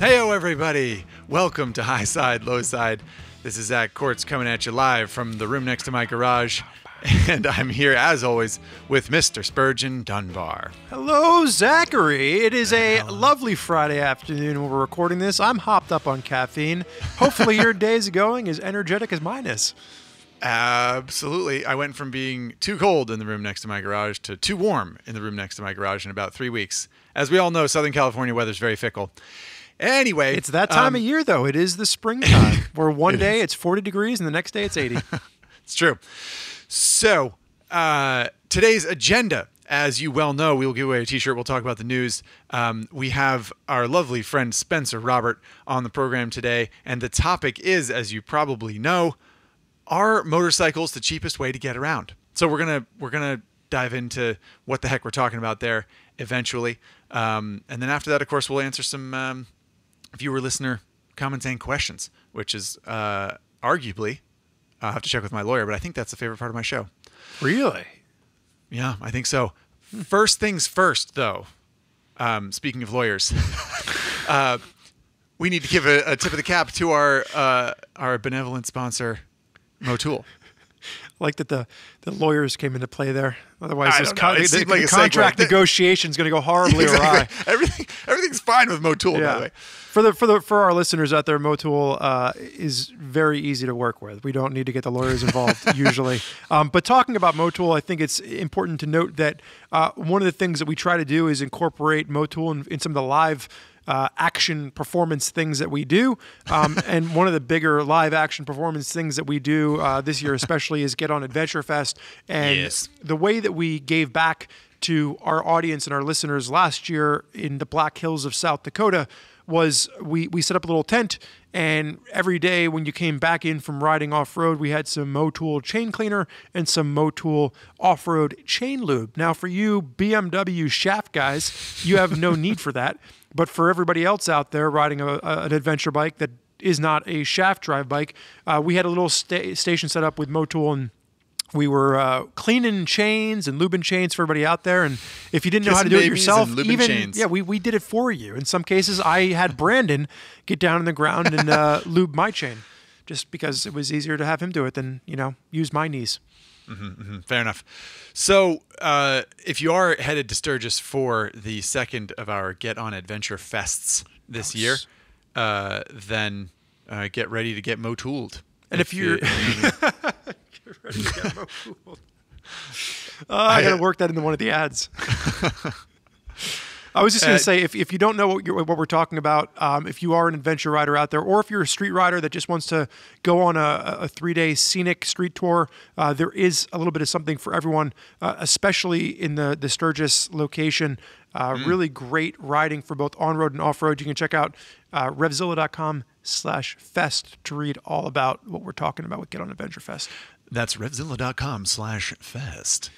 Heyo, everybody! Welcome to High Side, Low Side. This is Zack Courts coming at you live from the room next to my garage. And I'm here, as always, with Mr. Spurgeon Dunbar. Hello, Zachary. It is a lovely Friday afternoon when we're recording this. I'm hopped up on caffeine. Hopefully, your day's going as energetic as mine is. Absolutely. I went from being too cold in the room next to my garage to too warm in the room next to my garage in about three weeks. As we all know, Southern California weather is very fickle. Anyway, It's that time um, of year, though. It is the springtime, where one day it's 40 degrees and the next day it's 80. It's true. So, uh, today's agenda, as you well know, we'll give away a t shirt. We'll talk about the news. Um, we have our lovely friend Spenser Robert on the program today. And the topic is, as you probably know, are motorcycles the cheapest way to get around? So, we're going to, we're going to dive into what the heck we're talking about there eventually. Um, and then after that, of course, we'll answer some um, viewer listener comments and questions, which is uh, arguably, I'll have to check with my lawyer, but I think that's the favorite part of my show. really? Yeah, I think so. First things first, though. Um, speaking of lawyers, uh, we need to give a, a tip of the cap to our uh, our benevolent sponsor, Motul. Like that the, the lawyers came into play there. Otherwise, I this. It the, the like a contract negotiation is going to go horribly awry. Everything everything's fine with Motul, by the way. For the for the for our listeners out there, Motul uh, is very easy to work with. We don't need to get the lawyers involved usually. Um, but talking about Motul, I think it's important to note that uh, one of the things that we try to do is incorporate Motul in, in some of the live. Uh, action performance things that we do, um, and one of the bigger live action performance things that we do uh, this year, especially, is get on Adventure Fest. And Yes. the way that we gave back to our audience and our listeners last year in the Black Hills of South Dakota was we, we set up a little tent and every day when you came back in from riding off-road we had some Motul chain cleaner and some Motul off-road chain lube. Now for you BMW shaft guys, you have no need for that. But for everybody else out there riding a, a- an adventure bike that is not a shaft drive bike, uh, we had a little sta- station set up with Motul and we were uh, cleaning chains and lubing chains for everybody out there. And if you didn't know how to do it yourself, even chains. yeah, we, we did it for you. In some cases, I had Brandon get down on the ground and uh, lube my chain, just because it was easier to have him do it than you know use my knees. Fair enough. So, uh, if you are headed to Sturgis for the second of our Get On Adventure fests this year, uh, then uh, get ready to get motooled. And if you're- you- Ready to get Motul. Uh, I gotta work that into one of the ads. I was just going Uh, to say, if, if you don't know what, you're, what we're talking about, um, if you are an adventure rider out there, or if you're a street rider that just wants to go on a, a three day scenic street tour, uh, there is a little bit of something for everyone, uh, especially in the, the Sturgis location. Uh, Really great riding for both on road and off road. You can check out uh, revzilla.com slash fest to read all about what we're talking about with Get On Adventure Fest. That's revzilla.com slash fest.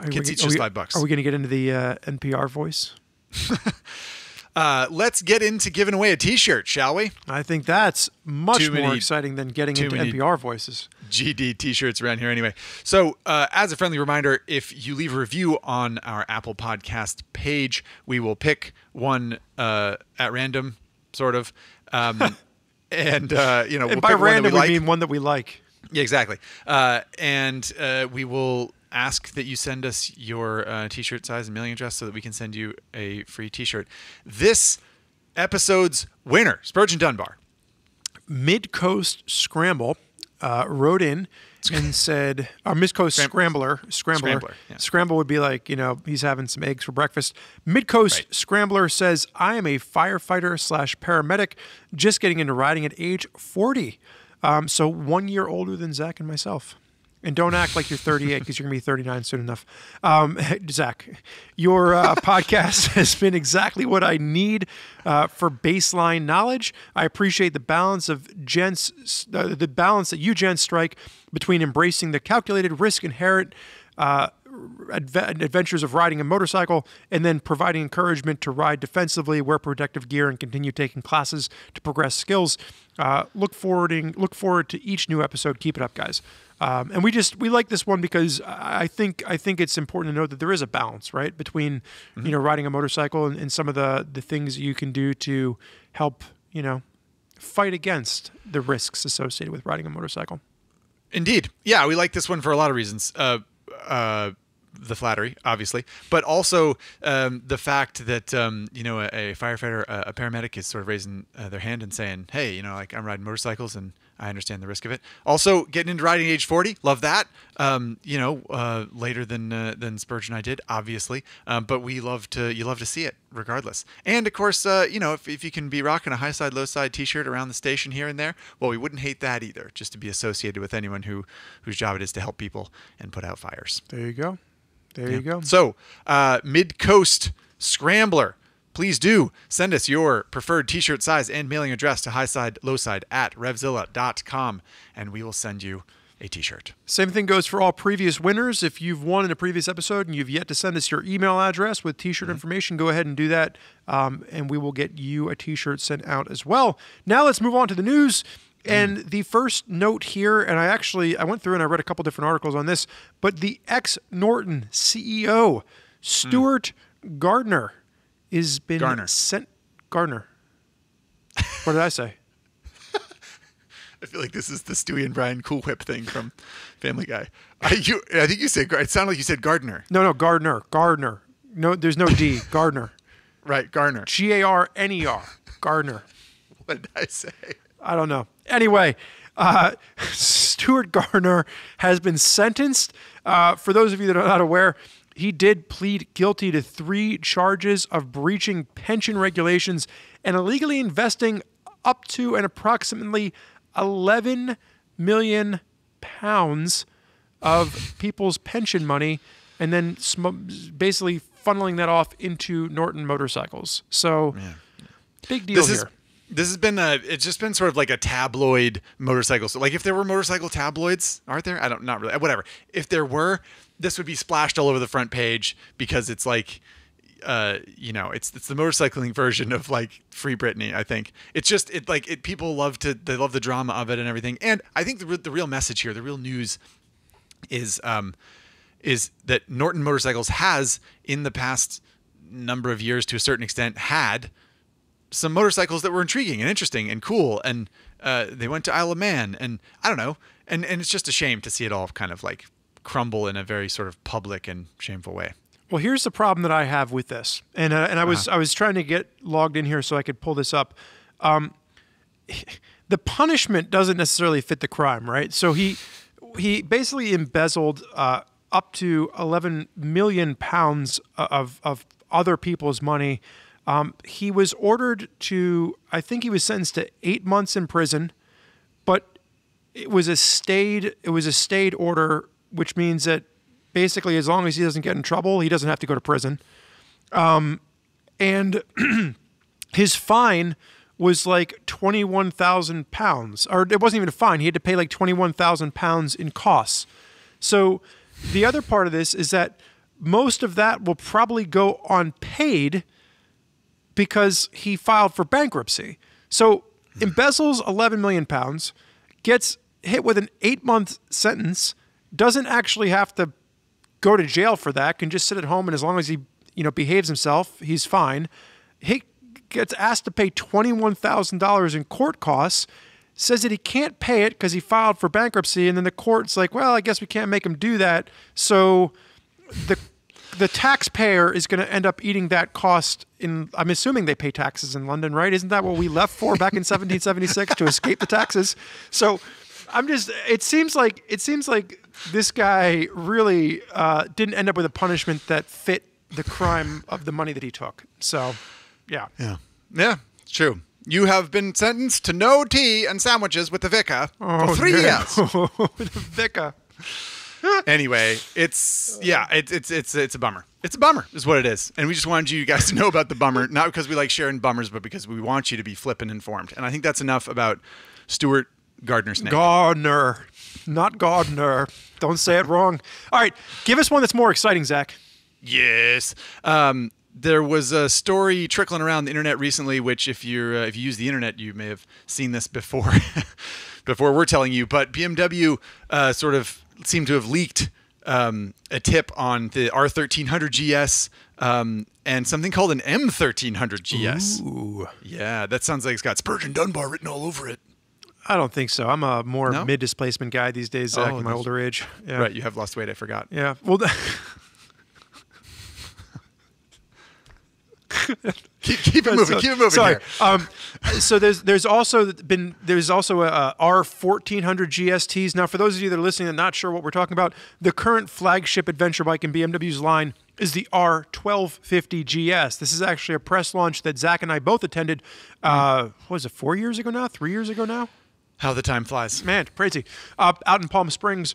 Are Kids we- eats just we- five bucks. Are we going to get into the uh, NPR voice? Uh, let's get into giving away a t-shirt, shall we? I think that's much Too more many- exciting than getting into NPR voices. GD t-shirts around here anyway. So, uh, as a friendly reminder, if you leave a review on our Apple Podcast page, we will pick one uh, at random, sort of, um, and uh, you know, we'll by pick one that random, we we, like. mean one that we like. Yeah, exactly. Uh, and uh, we will ask that you send us your uh, t-shirt size and mailing address so that we can send you a free t-shirt. This episode's winner, Spurgeon Dunbar. Mid Coast Scramble uh, wrote in and said, or Mid Coast Scram- Scrambler, Scrambler, Scrambler, yeah. Scramble would be like, you know, he's having some eggs for breakfast. Mid Coast Right. Scrambler says, I am a firefighter slash paramedic, just getting into riding at age 40. Um, so one year older than Zack and myself. And don't act like you're 38 because you're going to be 39 soon enough. Um, Zack, your uh, podcast has been exactly what I need uh, for baseline knowledge. I appreciate the balance of gents, uh, the balance that you gents strike between embracing the calculated risk inherent. Adve- adventures of riding a motorcycle, and then providing encouragement to ride defensively, wear protective gear, and continue taking classes to progress skills. Uh, look forwarding, look forward to each new episode. Keep it up, guys. Um, and we just we like this one because I think I think it's important to know that there is a balance, right, between you know riding a motorcycle and, and some of the the things you can do to help you know fight against the risks associated with riding a motorcycle. Indeed. Yeah, we like this one for a lot of reasons. Uh, uh, the flattery, obviously, but also um, the fact that um, you know a, a firefighter, a, a paramedic, is sort of raising uh, their hand and saying, "Hey, you know, like I'm riding motorcycles and I understand the risk of it." Also, getting into riding age 40, love that. Um, you know, uh, later than uh, than Spurgeon and I did, obviously, um, but we love to you love to see it regardless. And of course, uh, you know, if, if you can be rocking a high side, low side T-shirt around the station here and there, well, we wouldn't hate that either. Just to be associated with anyone who whose job it is to help people and put out fires. There you go. There you go. So, uh, Mid Coast Scrambler, please do send us your preferred t shirt size and mailing address to highside, lowside at revzilla.com, and we will send you a t shirt. Same thing goes for all previous winners. If you've won in a previous episode and you've yet to send us your email address with t-shirt information, go ahead and do that, um, and we will get you a t-shirt sent out as well. Now let's move on to the news. And mm. the first note here, and I actually I went through and I read a couple different articles on this, but the ex Norton CEO Stuart Gardner is been Garner. sent Gardner. What did I say? I feel like this is the Stewie and Brian Cool Whip thing from Family Guy. I, you, I think you said, it sounded like you said Gardner. No, no, Gardner, Gardner. No, there's no D. Gardner. Right, Gardner. G A R N E R. Gardner. What did I say? I don't know. Anyway, uh, Stuart Gardner has been sentenced. Uh, for those of you that are not aware, he did plead guilty to three charges of breaching pension regulations and illegally investing up to and approximately 11 million pounds of people's pension money and then sm- basically funneling that off into Norton motorcycles. So, big deal this here. is this has been a it's just been sort of like a tabloid motorcycle. So like if there were motorcycle tabloids aren't there? I don't not really whatever. If there were this would be splashed all over the front page because it's like uh you know it's it's the motorcycling version of like free Britney I think. It's just it like it people love to they love the drama of it and everything. And I think the the real message here the real news is um is that Norton Motorcycles has in the past number of years to a certain extent had some motorcycles that were intriguing and interesting and cool and uh, they went to Isle of Man and I don't know and and it's just a shame to see it all kind of like crumble in a very sort of public and shameful way. Well, here's the problem that I have with this, and uh, and I was I was trying to get logged in here so I could pull this up. Um, the punishment doesn't necessarily fit the crime, right? So he he basically embezzled uh, up to 11 million pounds of of other people's money. Um, he was ordered to, I think he was sentenced to eight months in prison, but it was a stayed it was a stayed order, which means that basically as long as he doesn't get in trouble, he doesn't have to go to prison. Um, and his fine was like twenty one thousand pounds, or it wasn't even a fine. He had to pay like twenty one thousand pounds in costs. So the other part of this is that most of that will probably go unpaid because he filed for bankruptcy. So embezzles 11 million pounds, gets hit with an eight month sentence, doesn't actually have to go to jail for that, can just sit at home and as long as he you know behaves himself, he's fine. He gets asked to pay $21,000 in court costs. Says that he can't pay it because he filed for bankruptcy, and then the court's like, "Well, I guess we can't make him do that." So, the the taxpayer is going to end up eating that cost in i'm assuming they pay taxes in london right isn't that what we left for back in 1776 to escape the taxes so i'm just it seems like it seems like this guy really uh, didn't end up with a punishment that fit the crime of the money that he took so yeah Yeah. Yeah, it's true. You have been sentenced to no tea and sandwiches with the vicar for three years. Vica. anyway, it's yeah, it's it's it's it's a bummer. It's a bummer, is what it is. And we just wanted you guys to know about the bummer, not because we like sharing bummers, but because we want you to be flippin' informed. And I think that's enough about Stuart Gardner's Snake. Gardner. not Gardner. Don't say it wrong. All right, give us one that's more exciting, Zack. Yes. Um, there was a story trickling around the internet recently, which if you're uh, if you use the internet, you may have seen this before. before we're telling you, but BMW uh, sort of seemed to have leaked um, a tip on the R1300 GS um, and something called an M1300 GS. Ooh. Yeah, that sounds like it's got Spurgeon Dunbar written all over it. I don't think so. I'm a more No? mid displacement guy these days, Zack, Oh, in my older age. Yeah. Right, you have lost weight. I forgot. Yeah. Well, Keep, keep it moving. so- keep it moving Sorry. here. Um, so there's there's also been there's also a, a R1400 GSTs. Now, for those of you that are listening and not sure what we're talking about, the current flagship adventure bike in BMW's line is the R1250 GS. This is actually a press launch that Zack and I both attended. Uh, what was it? Four years ago now? Three years ago now? How the time flies. man, crazy. Uh, out in Palm Springs,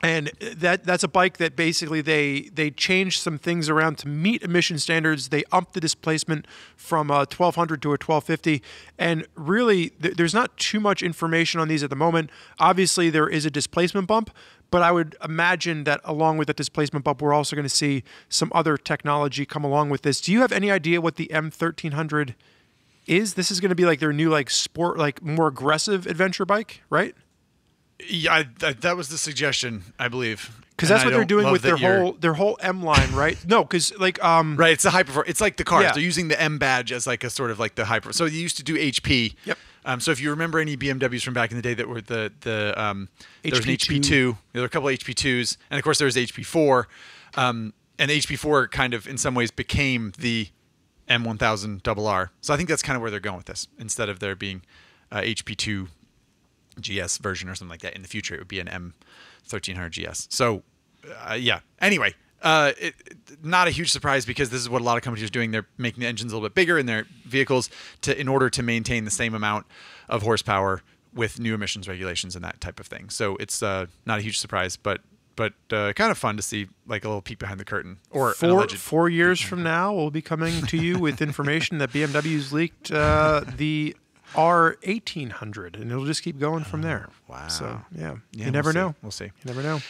and that that's a bike that basically they they changed some things around to meet emission standards. They upped the displacement from uh, a 1200 to a 1250, and really th- there's not too much information on these at the moment. Obviously, there is a displacement bump. But I would imagine that along with that displacement bump, we're also going to see some other technology come along with this. Do you have any idea what the M1300 is? This is going to be like their new like sport, like more aggressive adventure bike, right? Yeah, I, that, that was the suggestion, I believe. because And that's I what they're doing with their whole their whole M line, right? no, because like um, Right, it's the high performance. It's like the cars. Yeah. They're using the M badge as like a sort of like the high. So they used to do HP. Yep. Um, so if you remember any BMWs from back in the day that were the the um, there was an HP2. HP two. There were a couple HP twos, and of course there was HP four. Um, and HP four kind of in some ways became the M1000 double R. So I think that's kind of where they're going with this. Instead of there being uh, HP two GS version or something like that in the future, it would be an M1300 GS. So, uh, yeah. Anyway, uh, it, it- not a huge surprise because this is what a lot of companies are doing. They're making the engines a little bit bigger in their vehicles to in order to maintain the same amount of horsepower with new emissions regulations and that type of thing. So it's uh, not a huge surprise, but but uh, kind of fun to see like a little peek behind the curtain or four four years from now, we'll be coming to you with information that BMW's leaked uh, the R1800, and it'll just keep going from there. wow. So yeah, Yeah, you never we'll know. We'll see. You never know.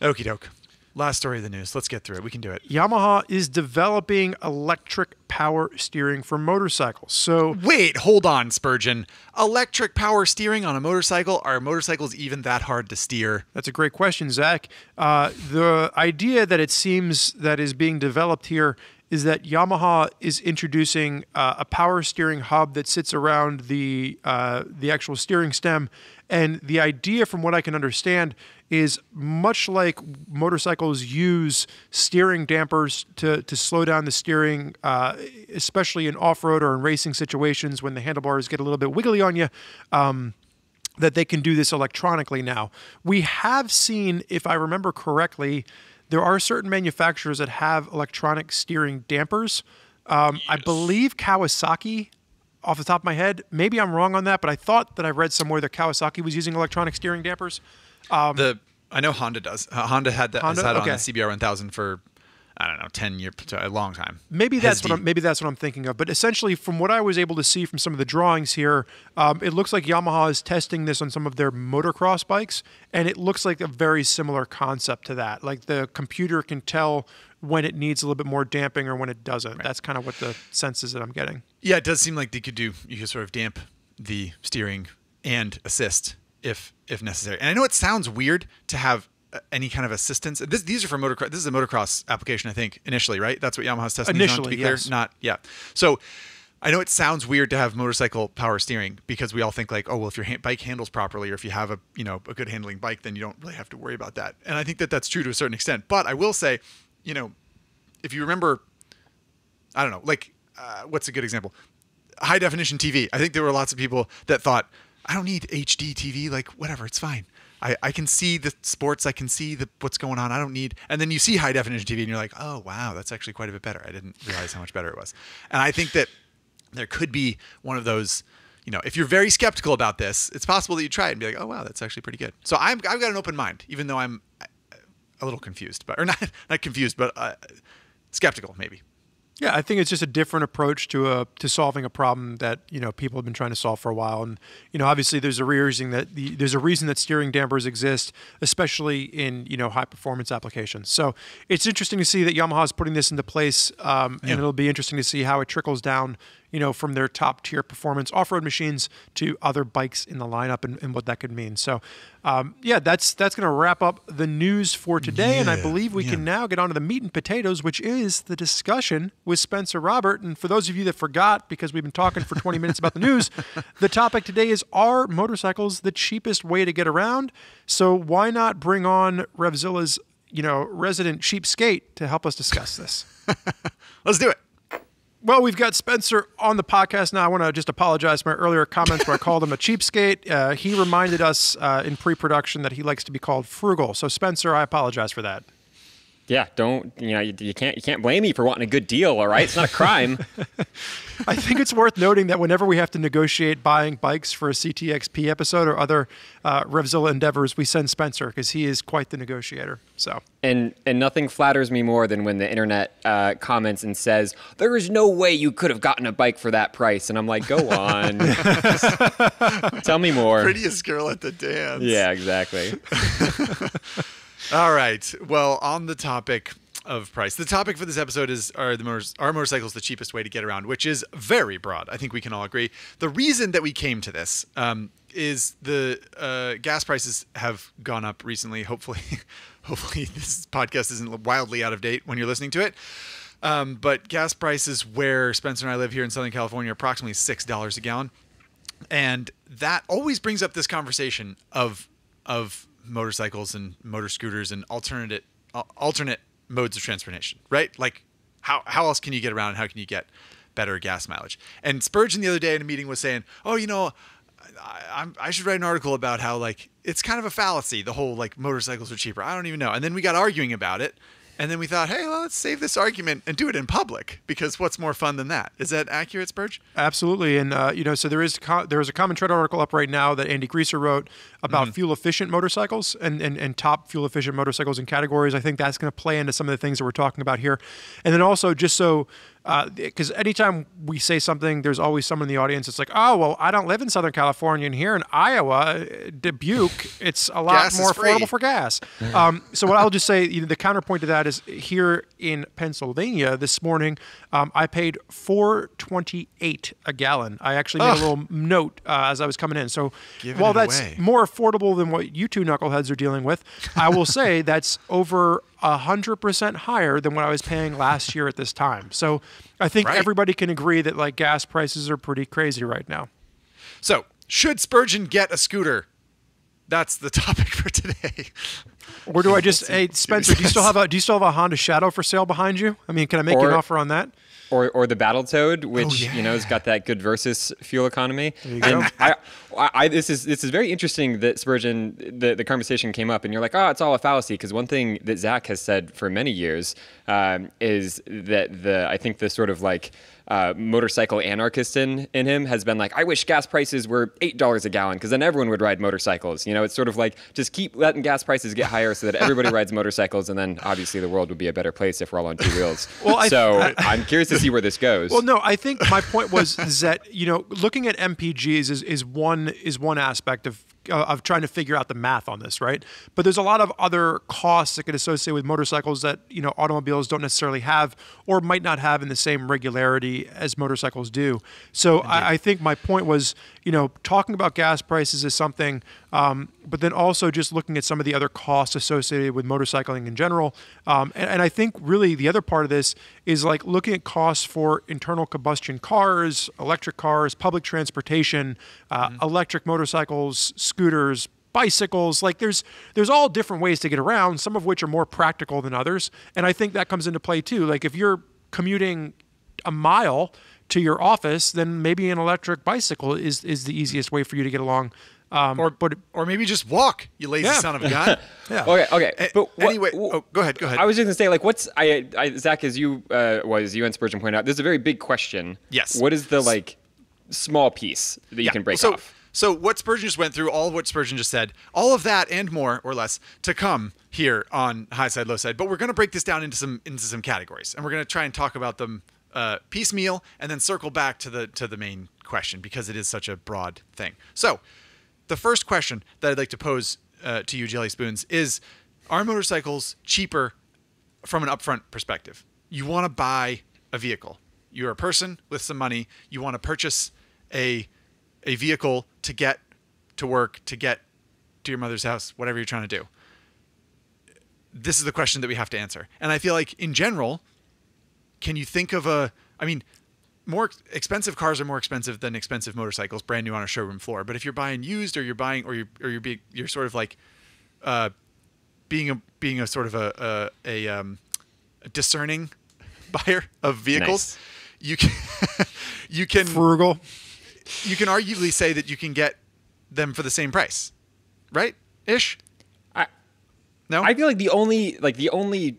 Okie doke. Last story of the news. Let's get through it. We can do it. Yamaha is developing electric power steering for motorcycles. So Wait, hold on, Spurgeon. Electric power steering on a motorcycle? Are motorcycles even that hard to steer? That's a great question, Zack. Uh, the idea that it seems that is being developed here is that Yamaha is introducing uh, a power steering hub that sits around the uh, the actual steering stem, and the idea, from what I can understand, is much like motorcycles use steering dampers to to slow down the steering, uh, especially in off road or in racing situations when the handlebars get a little bit wiggly on you that they can do this electronically now. We have seen, if I remember correctly, there are certain manufacturers that have electronic steering dampers. Um, I believe Kawasaki, off the top of my head, maybe I'm wrong on that, but I thought that I read somewhere that Kawasaki was using electronic steering dampers. the I know Honda does. Uh, Honda had that Honda? had Okay. on the CBR 1000 for I don't know, 10 years, a long time. Maybe that's Hesdy. what I'm, maybe that's what I'm thinking of. But essentially, from what I was able to see from some of the drawings here, um, it looks like Yamaha is testing this on some of their motocross bikes, and it looks like a very similar concept to that. Like the computer can tell when it needs a little bit more damping or when it doesn't. That's kind of what the sense is that I'm getting. Yeah, it does seem like they could do. You could sort of damp the steering and assist if if necessary. And I know it sounds weird to have any kind of assistance. This, these are for motocross. This is a motocross application, I think, initially, right? That's what Yamaha's testing these on, to Initially, be clear. yes. Not yeah. So. I know it sounds weird to have motorcycle power steering because we all think like, oh well, if your ha- bike handles properly or if you have a you know a good handling bike, then you don't really have to worry about that. And I think that that's true to a certain extent. But I will say, you know, if you remember I don't know, like uh, what's a good example? High definition TV. I think there were lots of people that thought, I don't need HD TV. Like whatever, it's fine. I, I can see the sports. I can see the what's going on. I don't need. And then you see high definition TV, and you're like, oh wow, that's actually quite a bit better. I didn't realize how much better it was. And I think that there could be one of those. You know, if you're very skeptical about this, it's possible that you try it and be like, oh wow, that's actually pretty good. So I'm I've got an open mind, even though I'm uh, a little confused, but or not not confused, but uh, skeptical maybe. Yeah, I think it's just a different approach to a to solving a problem that you know people have been trying to solve for a while, and you know obviously there's a reason that the, there's a reason that steering dampers exist, especially in you know high performance applications. So it's interesting to see that Yamaha is putting this into place, um, and it'll be interesting to see how it trickles down you know, from their top tier performance off road machines to other bikes in the lineup and, and what that could mean. So, um, yeah, that's that's going to wrap up the news for today, and I believe we yeah. can now get on to the meat and potatoes, which is the discussion with Spenser Robert. And for those of you that forgot, because we've been talking for 20 minutes about the news, the topic today is Are motorcycles the cheapest way to get around? So why not bring on Revzilla's, you know, resident cheapskate to help us discuss this? Let's do it. Well, we've got Spenser on the podcast now. I want to just apologize for my earlier comments where I called him a cheapskate. Uh, he reminded us uh, in pre-production that he likes to be called frugal. So, Spenser, I apologize for that. Yeah, don't you know you, you can't you can't blame me for wanting a good deal. All right, it's not a crime. I think it's worth noting that whenever we have to negotiate buying bikes for a CTXP episode or other uh, Revzilla endeavors, we send Spenser because he is quite the negotiator. So, and and nothing flatters me more than when the internet uh, comments and says there is no way you could have gotten a bike for that price, and I'm like, go on, tell me more. Prettiest girl at the dance. yeah, exactly. All right. Well, on the topic of price, the topic for this episode is are the motors, are motorcycles the cheapest way to get around, which is very broad. I think we can all agree. The reason that we came to this um, is the uh, gas prices have gone up recently. Hopefully, hopefully this podcast isn't wildly out of date when you're listening to it. Um, but gas prices where Spenser and I live here in Southern California are approximately six dollars a gallon and that always brings up this conversation of of motorcycles and motor scooters and alternate al- alternate modes of transportation right? Like how how else can you get around and how can you get better gas mileage? And spurgeon the other day in a meeting was saying oh you know I, I should write an article about how like it's kind of a fallacy the whole like motorcycles are cheaper. I don't even know. And then we got arguing about it and then we thought hey well, let's save this argument and do it in public because what's more fun than that? Is that accurate spurge? Absolutely, and uh, you know, so there is co- there is a common tread article up right now that Andy Greaser wrote about fuel efficient motorcycles and, and and top fuel efficient motorcycles and categories. I think that's going to play into some of the things that we're talking about here, and then also just so because anytime we say something, there's always someone in the audience that's like, oh well, I don't live in Southern California, and here in Iowa, uh, Dubuque, it's a lot more affordable for gas. Um, so what I'll just say, you know, the counterpoint to that is here in Pennsylvania this morning, um, I paid four twenty eight a gallon. I actually made Ugh. a little note uh, as I was coming in. So Giving while that's away. more affordable than what you two knuckleheads are dealing with, I will say that's over hundred percent higher than what I was paying last year at this time. So I think Right. everybody can agree that like gas prices are pretty crazy right now. So, should Spurgeon get a scooter? That's the topic for today. Or do I just, hey Spenser, do you still have a do you still have a Honda Shadow for sale behind you? I mean, can I make you an offer on that? or or the Battletoad, which yeah. you know has got that good versus fuel economy. you go. And I, I, I, this is this is very interesting that Spurgeon the, the conversation came up, and you're like, oh, it's all a fallacy because one thing that Zack has said for many years um, is that the I think the sort of like uh, motorcycle anarchist in, in him has been like, I wish gas prices were eight dollars a gallon because then everyone would ride motorcycles. You know, it's sort of like just keep letting gas prices get higher so that everybody rides motorcycles, and then obviously the world would be a better place if we're all on two wheels. Well, I- so I, am curious to see where this goes. Well, no, I think my point was is that you know looking at MPGs is, is one is one aspect of uh, of trying to figure out the math on this, right? But there's a lot of other costs that could associate with motorcycles that you know automobiles don't necessarily have or might not have in the same regularity as motorcycles do. So I, I think my point was you know talking about gas prices is something, um, but then also just looking at some of the other costs associated with motorcycling in general. Um, and, and I think really the other part of this is like looking at costs for internal combustion cars, electric cars, public transportation, uh, electric motorcycles, scooters, bicycles like there's there's all different ways to get around some of which are more practical than others. And i think that comes into play too. Like if you're commuting a mile to your office then maybe an electric bicycle is is the easiest way for you to get along um, Or, but or maybe just walk, you lazy Yeah. son of a gun. yeah Okay, okay. But what- anyway, oh, go ahead, go ahead. I was just gonna say, like, what's I, I Zack, as you uh, was you and Spurgeon pointed out, there's a very big question. Yes. What is the like small piece that you can break so, off? So what Spurgeon just went through, all of what Spurgeon just said, all of that and more or less to come here on high side, low side. But we're going to break this down into some into some categories, and we're going to try and talk about them uh, piecemeal and then circle back to the to the main question because it is such a broad thing. So, the first question that I'd like to pose uh, to you, Jelly Spoons, is: Are motorcycles cheaper from an upfront perspective? You want to buy a vehicle. You're a person with some money. You want to purchase a a vehicle to get to work, to get to your mother's house, whatever you're trying to do. This is the question that we have to answer. And I feel like in general, can you think of a I mean, more expensive cars are more expensive than expensive motorcycles brand new on a showroom floor. But if you're buying used or you're buying or you're or you're being you're sort of like uh, being a being a sort of a a, a, um, a discerning buyer of vehicles, Nice. you can you can Frugal. you can arguably say that you can get them for the same price, right? Ish. I, No. I feel like the only like the only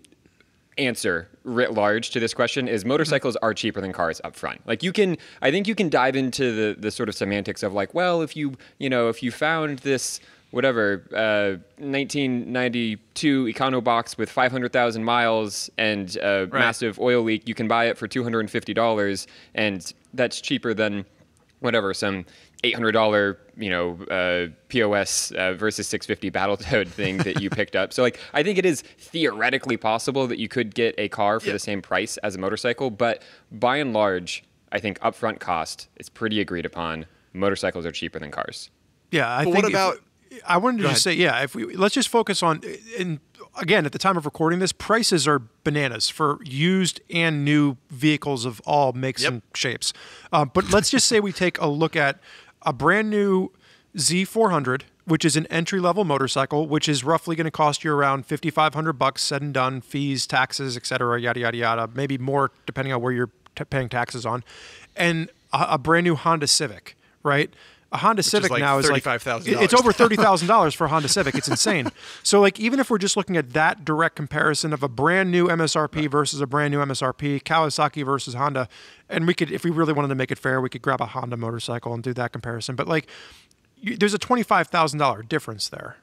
answer writ large to this question is motorcycles are cheaper than cars up front. Like you can I think you can dive into the the sort of semantics of like, well, if you, you know, if you found this whatever uh, 1992 Econobox with 500,000 miles and a massive oil leak, you can buy it for $250 and that's cheaper than whatever some $800 you know uh, POS uh, versus 650 Battletoad thing that you picked up. So like I think it is theoretically possible that you could get a car for Yeah. the same price as a motorcycle, but by and large, I think upfront cost is pretty agreed upon. Motorcycles are cheaper than cars. Yeah, I But think what if- about- I wanted to just ahead. say, yeah, if we let's just focus on, and again, at the time of recording this, prices are bananas for used and new vehicles of all makes Yep. and shapes. Um, but let's just say we take a look at a brand new Z400, which is an entry level motorcycle, which is roughly going to cost you around 5,500 bucks, said and done, fees, taxes, et cetera, yada yada yada, maybe more depending on where you're t- paying taxes on, and a, a brand new Honda Civic, right? A Honda Civic like now is like $35,000 it's over thirty thousand dollars for a Honda Civic. It's insane. so like even if we're just looking at that direct comparison of a brand new MSRP versus a brand new MSRP, Kawasaki versus Honda, and we could if we really wanted to make it fair, we could grab a Honda motorcycle and do that comparison. But like you, there's a twenty five thousand dollar difference there.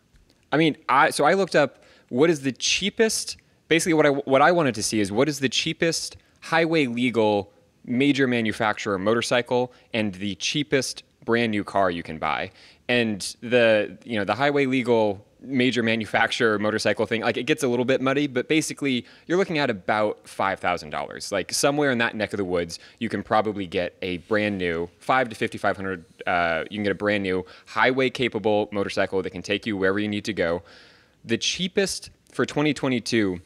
I mean, I so I looked up what is the cheapest. Basically, what I what I wanted to see is what is the cheapest highway legal major manufacturer motorcycle and the cheapest brand new car you can buy. And the you know the highway legal major manufacturer motorcycle thing like it gets a little bit muddy but basically you're looking at about $5000 like somewhere in that neck of the woods you can probably get a brand new 5 to 5500 uh, you can get a brand new highway capable motorcycle that can take you wherever you need to go. The cheapest for 2022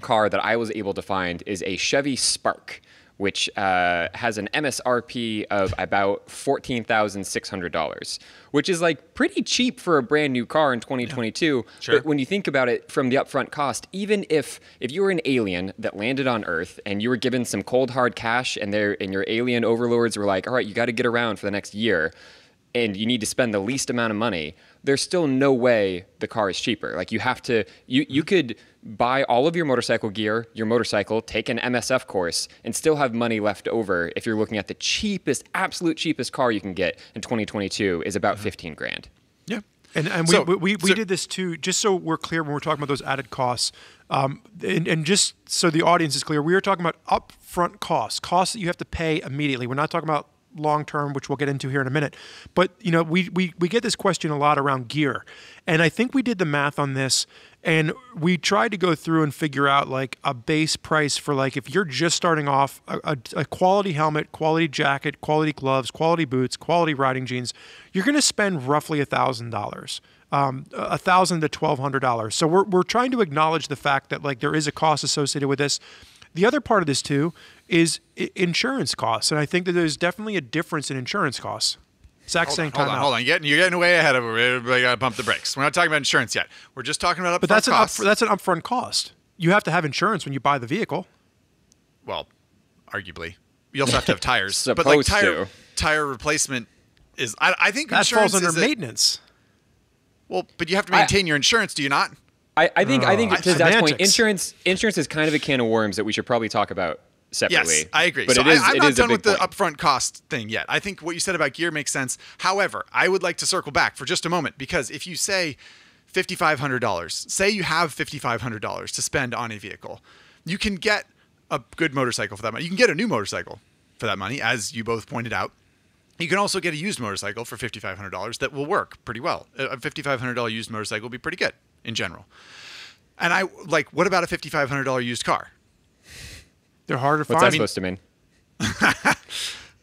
car that I was able to find is a Chevy Spark, which uh, has an MSRP of about $14,600, which is like pretty cheap for a brand new car in 2022. Sure. But when you think about it from the upfront cost, even if if you were an alien that landed on Earth and you were given some cold hard cash and their and your alien overlords were like, "All right, you got to get around for the next year." and you need to spend the least amount of money, there's still no way the car is cheaper. Like you have to, you you could buy all of your motorcycle gear, your motorcycle, take an MSF course, and still have money left over if you're looking at the cheapest, absolute cheapest car you can get in 2022 is about 15 grand. Yeah. And, and we, So- we, we, we so- did this too, just so we're clear when we're talking about those added costs. Um, and, and just so the audience is clear, we are talking about upfront costs, costs that you have to pay immediately. We're not talking about long term, which we'll get into here in a minute. But you know, we, we we get this question a lot around gear, and I think we did the math on this, and we tried to go through and figure out like a base price for like if you're just starting off a, a, a quality helmet, quality jacket, quality gloves, quality boots, quality riding jeans, you're going to spend roughly a thousand dollars um, a thousand to twelve hundred dollars. So we're we're trying to acknowledge the fact that like there is a cost associated with this. The other part of this too is insurance costs, and I think that there's definitely a difference in insurance costs. Zack's Hold saying on, hold on, hold on. You're getting, you're getting way ahead of it. We got to pump the brakes. We're not talking about insurance yet. We're just talking about upfront But that's an up, that's an upfront cost. You have to have insurance when you buy the vehicle. well, arguably. You also have to have tires. but like Supposed tire to. tire replacement is I, I think That insurance falls under is a- maintenance. well, but you have to maintain your insurance, do you not? I, I think I think to Zack's point, insurance insurance is kind of a can of worms that we should probably talk about separately. Yes, I agree. But so it is I, am it not is done with the point. upfront cost thing yet. I think what you said about gear makes sense. However, I would like to circle back for just a moment because if you say $5,500, say you have $5,500 to spend on a vehicle, you can get a good motorcycle for that money. You can get a new motorcycle for that money, as you both pointed out. You can also get a used motorcycle for $5,500 that will work pretty well. A $5,500 used motorcycle will be pretty good in general. And I like, what about a $5,500 used car? They're harder. to What's find. that supposed to mean?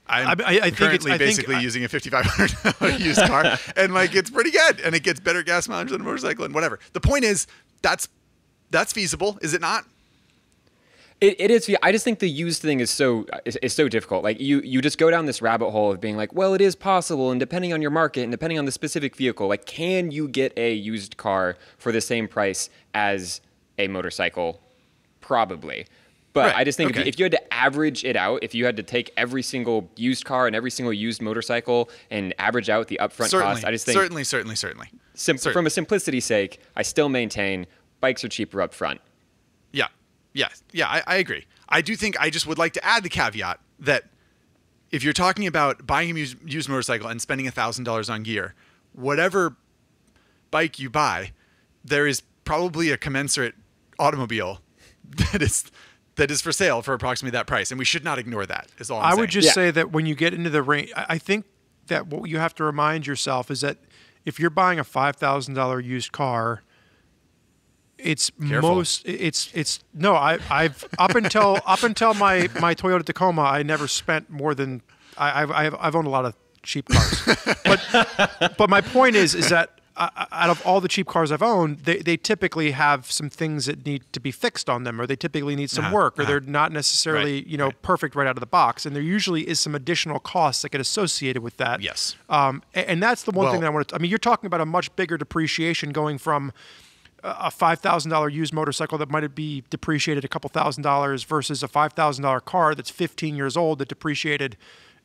I'm I- I- I think currently it's- I basically I- using a $5,500 used car, and like it's pretty good, and it gets better gas mileage than a motorcycle, and whatever. The point is, that's that's feasible, is it not? It, it is. I just think the used thing is so is, is so difficult. Like you, you just go down this rabbit hole of being like, well, it is possible, and depending on your market and depending on the specific vehicle, like, can you get a used car for the same price as a motorcycle? Probably. But Right, I just think if, you, okay. if you had to average it out, if you had to take every single used car and every single used motorcycle and average out the upfront certainly, cost, I just think certainly, certainly, certainly. sim- Certain- from a simplicity sake, I still maintain bikes are cheaper up front. Yeah, yeah, yeah. I, I agree. I do think I just would like to add the caveat that if you're talking about buying a used, used motorcycle and spending thousand dollars on gear, whatever bike you buy, there is probably a commensurate automobile that is that is for sale for approximately that price, and we should not ignore that. Is all I'm I saying. would just Yeah. say that when you get into the range, I I think that what you have to remind yourself is that if you're buying a five thousand dollar used car, it's Careful. most it's it's no I I've up until up until my my Toyota Tacoma I never spent more than I I've I've, I've owned a lot of cheap cars, but but my point is is that. uh, Out of all the cheap cars I've owned, they, they typically have some things that need to be fixed on them, or they typically need some Uh-huh, work, or uh-huh. they're not necessarily Right, you know right. perfect right out of the box, and there usually is some additional costs that get associated with that. Yes. Um, a- and, that's the one Well- thing that I want to. I mean, you're talking about a much bigger depreciation going from a a five thousand dollar used motorcycle that might be depreciated a couple thousand dollars versus a five thousand dollar car that's 15 years old that depreciated,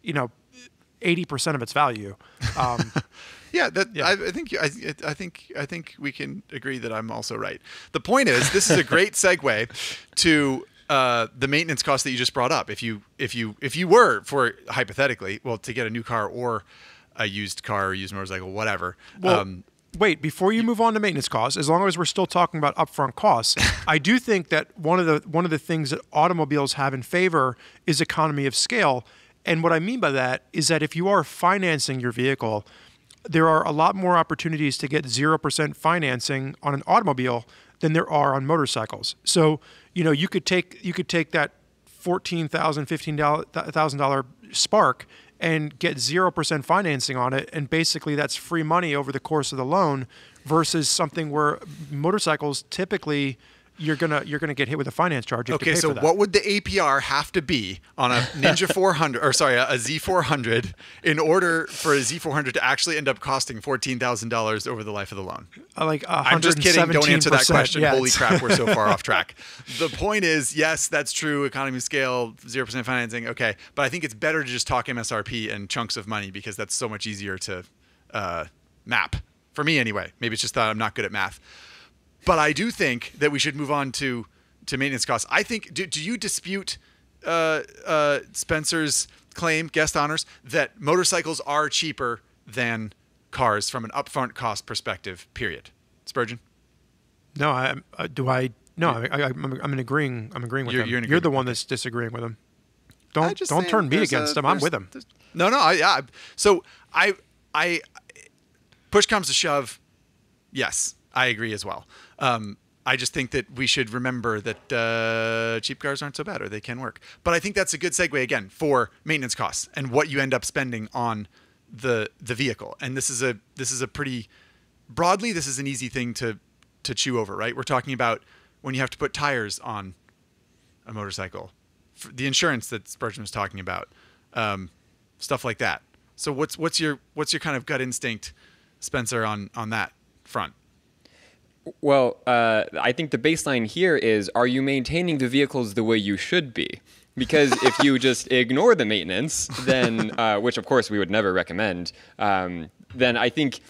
you know, 80 percent of its value. Um, Yeah, that Yeah. I, I think I, I think I think we can agree that I'm also right. The point is, this is a great segue to uh, the maintenance cost that you just brought up. If you if you if you were for hypothetically, well, to get a new car or a used car or used motorcycle, whatever. Well, um, wait, before you move on to maintenance costs, as long as we're still talking about upfront costs, I do think that one of the one of the things that automobiles have in favor is economy of scale. And what I mean by that is that if you are financing your vehicle, there are a lot more opportunities to get 0% financing on an automobile than there are on motorcycles. So, you know, you could take you could take that $14,000, $15,000 Spark and get 0% financing on it and basically that's free money over the course of the loan versus something where motorcycles typically you're going to you're going to get hit with a finance charge. You have to Okay, so what would the APR have to be on a Ninja 400 or sorry, a Z400 in order for a Z400 to actually end up costing $14,000 over the life of the loan? Uh, like I'm just kidding. Don't answer that question. Yeah, Holy crap, we're so far off track. The point is, yes, that's true. Economy of scale, zero percent financing. Okay, but I think it's better to just talk MSRP and chunks of money because that's so much easier to uh, map for me anyway. Maybe it's just that I'm not good at math. But I do think that we should move on to to maintenance costs. I think. Do, do you dispute uh, uh, Spenser's claim, guest honors, that motorcycles are cheaper than cars from an upfront cost perspective? Period. Spurgeon. No, I uh, do I. No, I, I, I'm, I'm in agreeing. I'm agreeing with You're- you're You're the one that's disagreeing with him. Don't just don't turn me against a- him. I'm with him. No, no, I, yeah. So I, I, push comes to shove. Yes, I agree as well. Um, I just think that we should remember that uh, cheap cars aren't so bad, or they can work. But I think that's a good segue again for maintenance costs and what you end up spending on the the vehicle. And this is a this is a pretty broadly this is an easy thing to to chew over, right? We're talking about when you have to put tires on a motorcycle, the insurance that Spurgeon was talking about, um, stuff like that. So what's what's your what's your kind of gut instinct, Spenser, on on that front? Well, uh, I think the baseline here is are you maintaining the vehicles the way you should be? Because if you just ignore the maintenance, then, uh, which of course we would never recommend, um, then I think,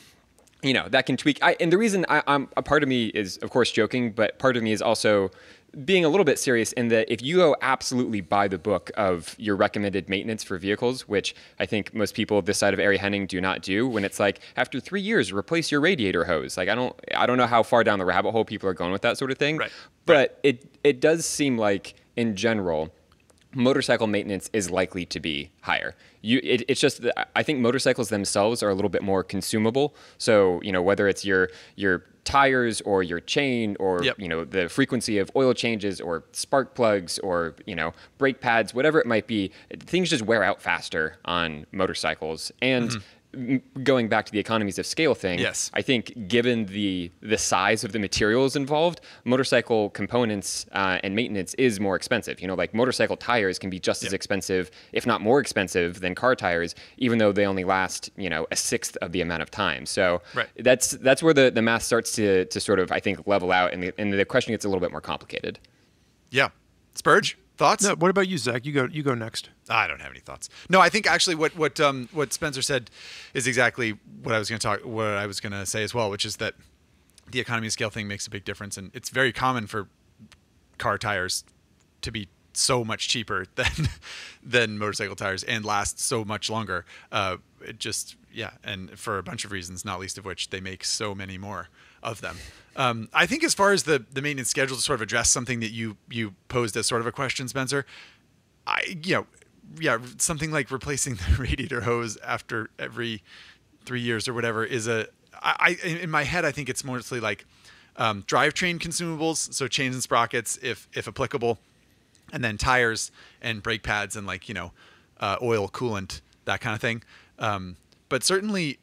you know, that can tweak. I, and the reason I, I'm a part of me is, of course, joking, but part of me is also being a little bit serious in that if you go absolutely by the book of your recommended maintenance for vehicles, which I think most people this side of Ari Henning do not do, when it's like after three years, replace your radiator hose. Like I don't, I don't know how far down the rabbit hole people are going with that sort of thing. Right. But it it does seem like in general, motorcycle maintenance is likely to be higher. You, it, it's just that I think motorcycles themselves are a little bit more consumable. So you know whether it's your your tires or your chain or Yep. you know the frequency of oil changes or spark plugs or you know brake pads, whatever it might be, things just wear out faster on motorcycles and. m- Going back to the economies of scale thing, Yes. I think given the the size of the materials involved, motorcycle components uh, and maintenance is more expensive. You know, like motorcycle tires can be just as expensive, if not more expensive, than car tires, even though they only last you know a sixth of the amount of time. So Right. that's that's where the, the math starts to to sort of I think level out, and the, and the question gets a little bit more complicated. Yeah. Spurge, thoughts? No, what about you, Zack? You go. You go next. I don't have any thoughts. No, I think actually what what um, what Spenser said is exactly what I was going to talk what I was going to say as well, which is that the economy of scale thing makes a big difference, and it's very common for car tires to be so much cheaper than than motorcycle tires and last so much longer. Uh, it just yeah, and for a bunch of reasons, not least of which they make so many more of them. Um, I think as far as the the maintenance schedule to sort of address something that you you posed as sort of a question, Spenser, I you know yeah something like replacing the radiator hose after every three years or whatever is a I, in my head I think it's mostly like um, drivetrain consumables so chains and sprockets if if applicable and then tires and brake pads and like you know uh, oil coolant that kind of thing um, but certainly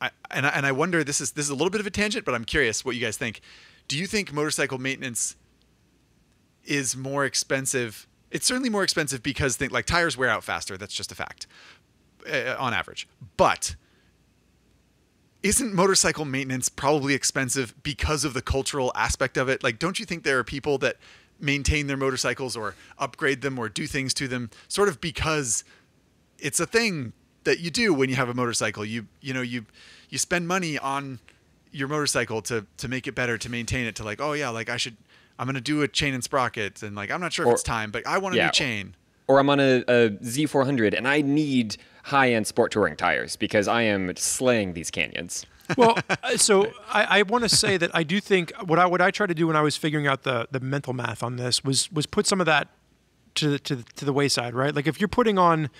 I, and I, and I wonder this is this is a little bit of a tangent but I'm curious what you guys think do you think motorcycle maintenance is more expensive. It's certainly more expensive because like tires wear out faster. That's just a fact uh, on average. But isn't motorcycle maintenance probably expensive because of the cultural aspect of it? Like, don't you think there are people that maintain their motorcycles or upgrade them or do things to them sort of because it's a thing that you do when you have a motorcycle. You you know you you spend money on your motorcycle to to make it better, to maintain it, to like oh yeah, like I should I'm gonna do a chain and sprocket, and like I'm not sure if it's time, but I want a yeah. new chain. Or I'm on a, a Z400 and I need high-end sport touring tires because I am slaying these canyons. well, uh, so I, I want to say that I do think what I what I tried to do when I was figuring out the the mental math on this was was put some of that to to to the wayside, right? Like if you're putting on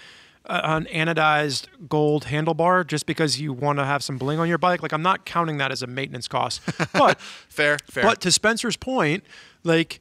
an anodized gold handlebar just because you want to have some bling on your bike, like I'm not counting that as a maintenance cost. But Fair, fair. but to Spenser's point, like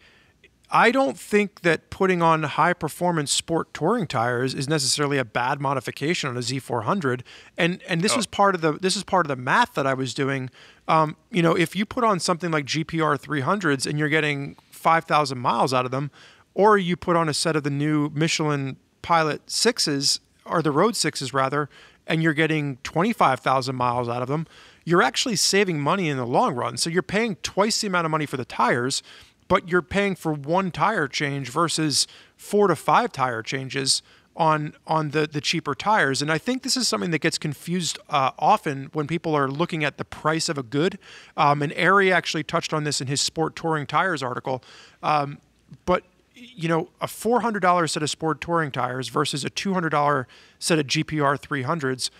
I don't think that putting on high performance sport touring tires is necessarily a bad modification on a Z400. And and this is part of the this is part of the math that I was doing. Um, you know, if you put on something like GPR 300s and you're getting 5,000 miles out of them, or you put on a set of the new Michelin Pilot sixes or the Road sixes rather, and you're getting 25,000 miles out of them, you're actually saving money in the long run. So you're paying twice the amount of money for the tires, but you're paying for one tire change versus four to five tire changes on on the the cheaper tires. And I think this is something that gets confused uh, often when people are looking at the price of a good. Um, and Ari actually touched on this in his Sport Touring Tires article. Um, but you know, a four hundred dollar set of sport touring tires versus a two hundred dollar set of GPR three hundreds,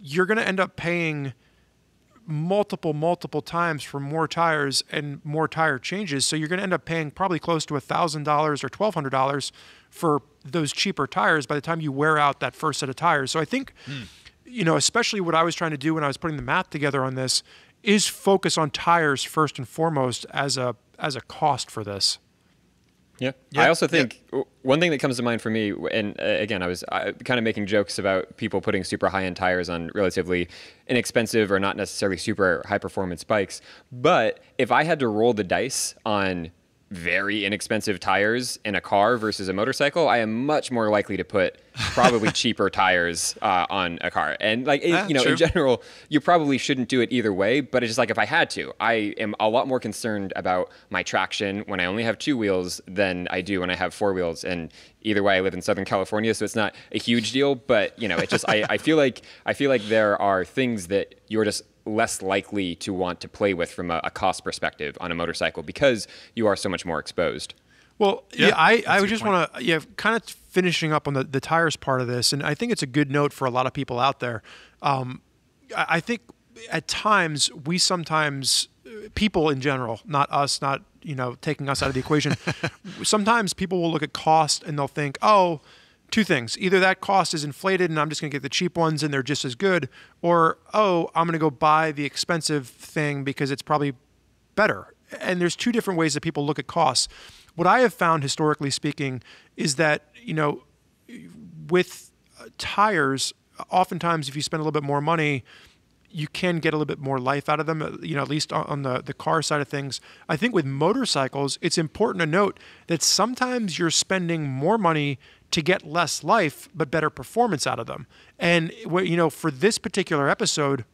you're going to end up paying multiple multiple times for more tires and more tire changes. So you're going to end up paying probably close to thousand dollars or twelve hundred dollars for those cheaper tires by the time you wear out that first set of tires. So I think, hmm. you know, especially what I was trying to do when I was putting the math together on this is focus on tires first and foremost as a as a cost for this. Yeah. I also think one thing that comes to mind for me, and uh, again, I was kind of making jokes about people putting super high end tires on relatively inexpensive or not necessarily super high performance bikes. But if I had to roll the dice on very inexpensive tires in a car versus a motorcycle, I am much more likely to put probably cheaper tires uh, on a car. And like, Ah, you know, true. in general, you probably shouldn't do it either way. But it's just like if I had to, I am a lot more concerned about my traction when I only have two wheels than I do when I have four wheels. And either way, I live in Southern California, so it's not a huge deal. But you know, it just I, I feel like I feel like there are things that you're just less likely to want to play with from a, a cost perspective on a motorcycle because you are so much more exposed. Well, yeah, Yeah, I, that's I a would good just want to, yeah, kind of finishing up on the, the tires part of this, and I think it's a good note for a lot of people out there. Um, I, I think at times we sometimes uh, people in general, not us, not you know taking us out of the equation. Sometimes people will look at cost and they'll think, oh, two things: either that cost is inflated and I'm just going to get the cheap ones and they're just as good, or oh, I'm going to go buy the expensive thing because it's probably better. And there's two different ways that people look at costs. What I have found historically speaking is that you know with uh, tires, oftentimes if you spend a little bit more money, you can get a little bit more life out of them, uh, you know, at least on the, the car side of things. I think with motorcycles, it's important to note that sometimes you're spending more money to get less life, but better performance out of them. And, you know, for this particular episode,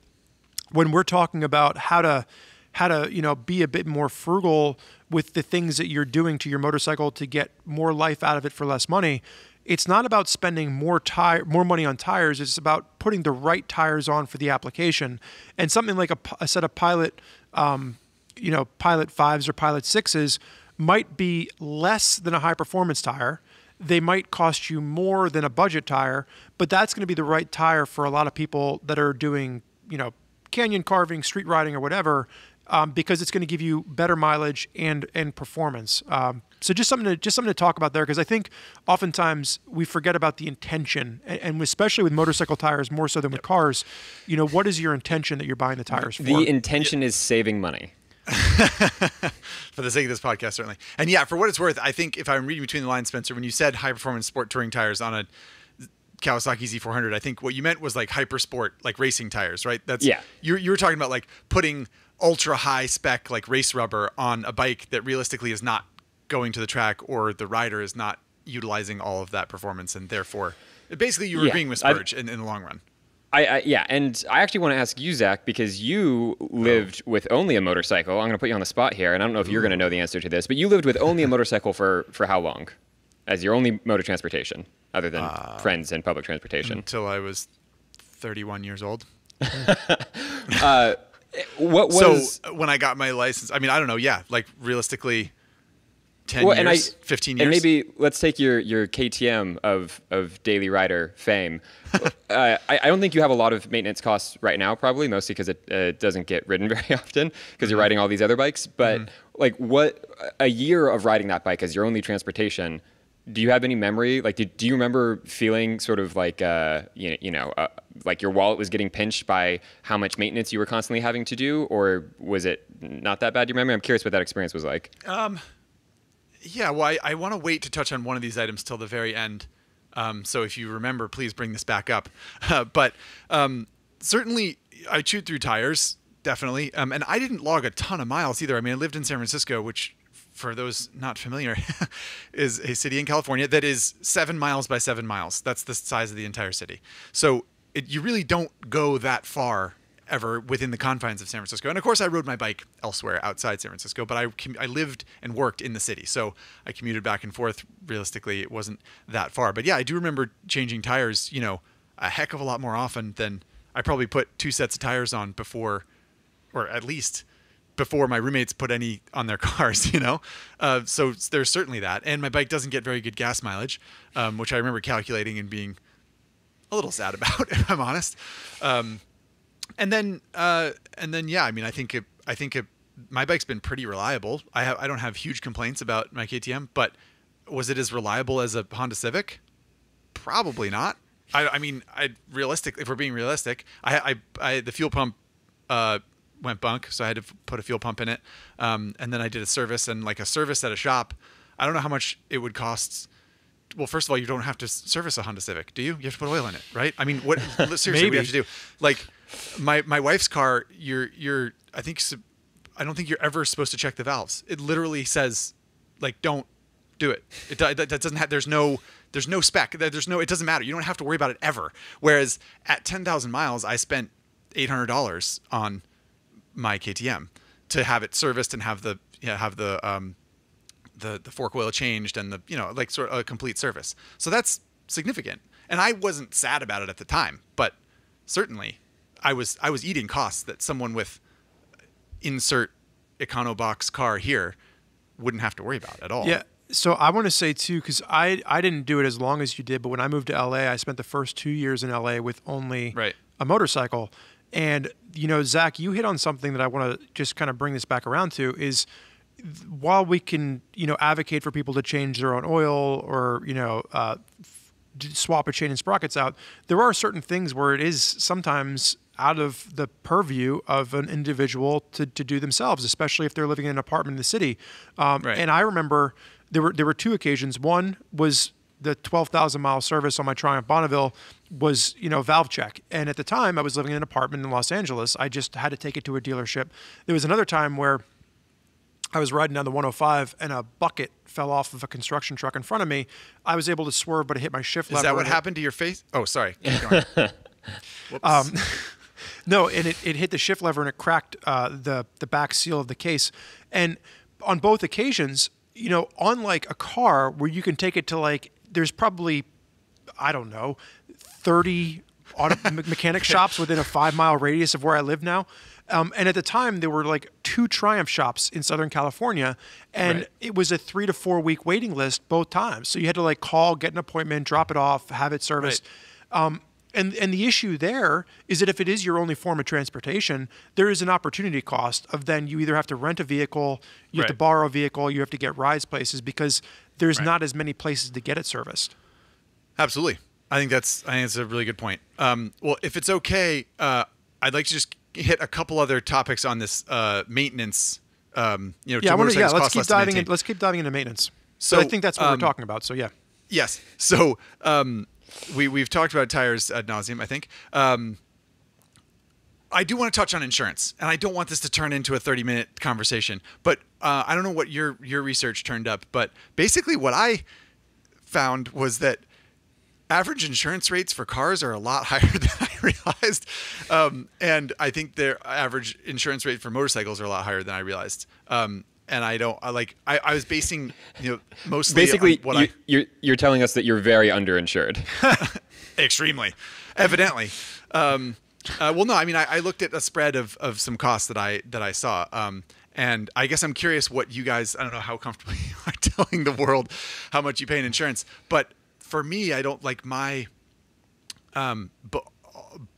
when we're talking about how to, how to, you know, be a bit more frugal with the things that you're doing to your motorcycle to get more life out of it for less money, it's not about spending more tire more money on tires it's about putting the right tires on for the application and something like a, a set of pilot um, you know pilot fives or pilot sixes might be less than a high performance tire they might cost you more than a budget tire but that's going to be the right tire for a lot of people that are doing you know canyon carving street riding or whatever um, because it's going to give you better mileage and and performance. Um, so just something to just something to talk about there because I think oftentimes we forget about the intention, and, and, especially with motorcycle tires more so than with cars. You know, what is your intention that you're buying the tires for? The intention is saving money. for the sake of this podcast, certainly. And yeah, for what it's worth, I think if I'm reading between the lines, Spenser, when you said high performance sport touring tires on a Kawasaki Z400, I think what you meant was like hyper sport, like racing tires, right? That's yeah. You you were talking about like putting ultra high spec like race rubber on a bike that realistically is not going to the track or the rider is not utilizing all of that performance and therefore basically you were yeah, agreeing with Spurge in, in the long run. I, I, yeah, and I actually want to ask you, Zack, because you lived oh. with only a motorcycle. I'm going to put you on the spot here, and I don't know if you're going to know the answer to this, but you lived with only a motorcycle for for how long, as your only mode of transportation, other than uh, friends and public transportation? Until I was 31 years old. uh, what was so when I got my license? I mean, I don't know. Yeah, like realistically, ten well, years, I, fifteen years. And maybe let's take your your KTM of of daily rider fame. uh, I, I don't think you have a lot of maintenance costs right now, probably mostly because it uh, doesn't get ridden very often because you're mm-hmm. riding all these other bikes. But mm-hmm. like, what a year of riding that bike as your only transportation do you have any memory? Like, did, do you remember feeling sort of like, uh, you, you know, uh, like your wallet was getting pinched by how much maintenance you were constantly having to do, or was it not that bad? Do you remember? I'm curious what that experience was like. Um, yeah. Well, I, I want to wait to touch on one of these items till the very end. Um, so if you remember, please bring this back up. Uh, but um, certainly, I chewed through tires, definitely. Um, and I didn't log a ton of miles either. I mean, I lived in San Francisco, which for those not familiar, is a city in California that is seven miles by seven miles. That's the size of the entire city. So it, you really don't go that far ever within the confines of San Francisco. And of course, I rode my bike elsewhere outside San Francisco, but I, I lived and worked in the city. So I commuted back and forth. Realistically, it wasn't that far. But yeah, I do remember changing tires, you know, a heck of a lot more often than I probably put two sets of tires on before, or at least before my roommates put any on their cars, you know? Uh, so there's certainly that. And my bike doesn't get very good gas mileage, um, which I remember calculating and being a little sad about, if I'm honest. Um, and then, uh, and then, yeah, I mean, I think it, I think it, my bike's been pretty reliable. I have, I don't have huge complaints about my KTM, but was it as reliable as a Honda Civic? Probably not. I, I mean, I realistic. If we're being realistic, I, I, I the fuel pump, uh, went bunk, so I had to put a fuel pump in it. Um, and then I did a service and like a service at a shop. I don't know how much it would cost. Well, first of all, you don't have to service a Honda Civic, do you? You have to put oil in it, right? I mean, what seriously we have to do? Like my my wife's car, you're you're I think I don't think you're ever supposed to check the valves. It literally says like don't do it. It that, doesn't have there's no there's no spec. There's no it doesn't matter. You don't have to worry about it ever. Whereas at 10,000 miles, I spent $800 on my KTM to have it serviced and have the you know, have the um, the the fork oil changed and the you know like sort of a complete service. So that's significant. And I wasn't sad about it at the time, but certainly I was I was eating costs that someone with insert econobox car here wouldn't have to worry about at all. Yeah. So I want to say too, because I I didn't do it as long as you did, but when I moved to LA, I spent the first two years in LA with only right. a motorcycle, and you know, Zack, you hit on something that I want to just kind of bring this back around to is while we can, you know, advocate for people to change their own oil or, you know, uh, swap a chain and sprockets out, there are certain things where it is sometimes out of the purview of an individual to, to do themselves, especially if they're living in an apartment in the city. Um, Right. And I remember there were there were two occasions. One was the 12,000 mile service on my Triumph Bonneville was, you know, valve check. And at the time I was living in an apartment in Los Angeles. I just had to take it to a dealership. There was another time where I was riding down the 105 and a bucket fell off of a construction truck in front of me. I was able to swerve, but it hit my shift Is lever. that what happened to your face? Oh, sorry. Whoops. No, and it, it hit the shift lever and it cracked uh, the the back seal of the case. And on both occasions, you know, unlike a car where you can take it to like, there's probably, I don't know, 30 auto me- mechanic shops within a five mile radius of where I live now. Um, and at the time, there were like two Triumph shops in Southern California, and Right. it was a three to four week waiting list both times. So you had to like call, get an appointment, drop it off, have it serviced. Um, and and the issue there is that if it is your only form of transportation, there is an opportunity cost of then you either have to rent a vehicle, you have to borrow a vehicle, you have to get rides places because there's Right. not as many places to get it serviced. Absolutely. I think that's I think that's a really good point. Um, well, if it's okay, uh, I'd like to just hit a couple other topics on this uh, maintenance. Um, you know, Yeah, want to. Yeah, let's keep diving. In, let's keep diving into maintenance. So So, I think that's what um, we're talking about. So yeah, Yes. So um, we we've talked about tires ad nauseum. I think. Um, I do want to touch on insurance, and I don't want this to turn into a 30 minute conversation. But uh, I don't know what your your research turned up, but basically what I found was that average insurance rates for cars are a lot higher than I realized, um, and I think their average insurance rate for motorcycles are a lot higher than I realized. Um, and I don't I like I, I was basing you know mostly Basically, on what you, I you're you're telling us that you're very underinsured. extremely. Evidently. Um, uh, well no i mean I, I looked at a spread of, of some costs that i that i saw. Um, and i guess i'm curious what you guys i don't know how comfortable you are telling the world how much you pay in insurance but for me i don't like my um,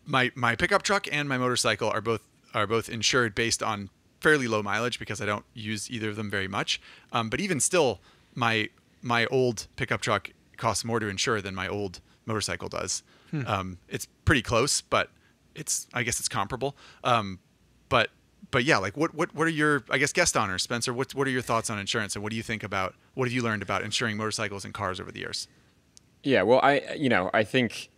my my pickup truck and my motorcycle are both are both insured based on fairly low mileage because I don't use either of them very much. Um, but even still, my my old pickup truck costs more to insure than my old motorcycle does. Um, it's pretty close, but it's I guess it's comparable. Um, but but yeah, like what what what are your I guess guest honors, Spenser? What what are your thoughts on insurance and what do you think about what have you learned about insuring motorcycles and cars over the years? Yeah, well, I you know I think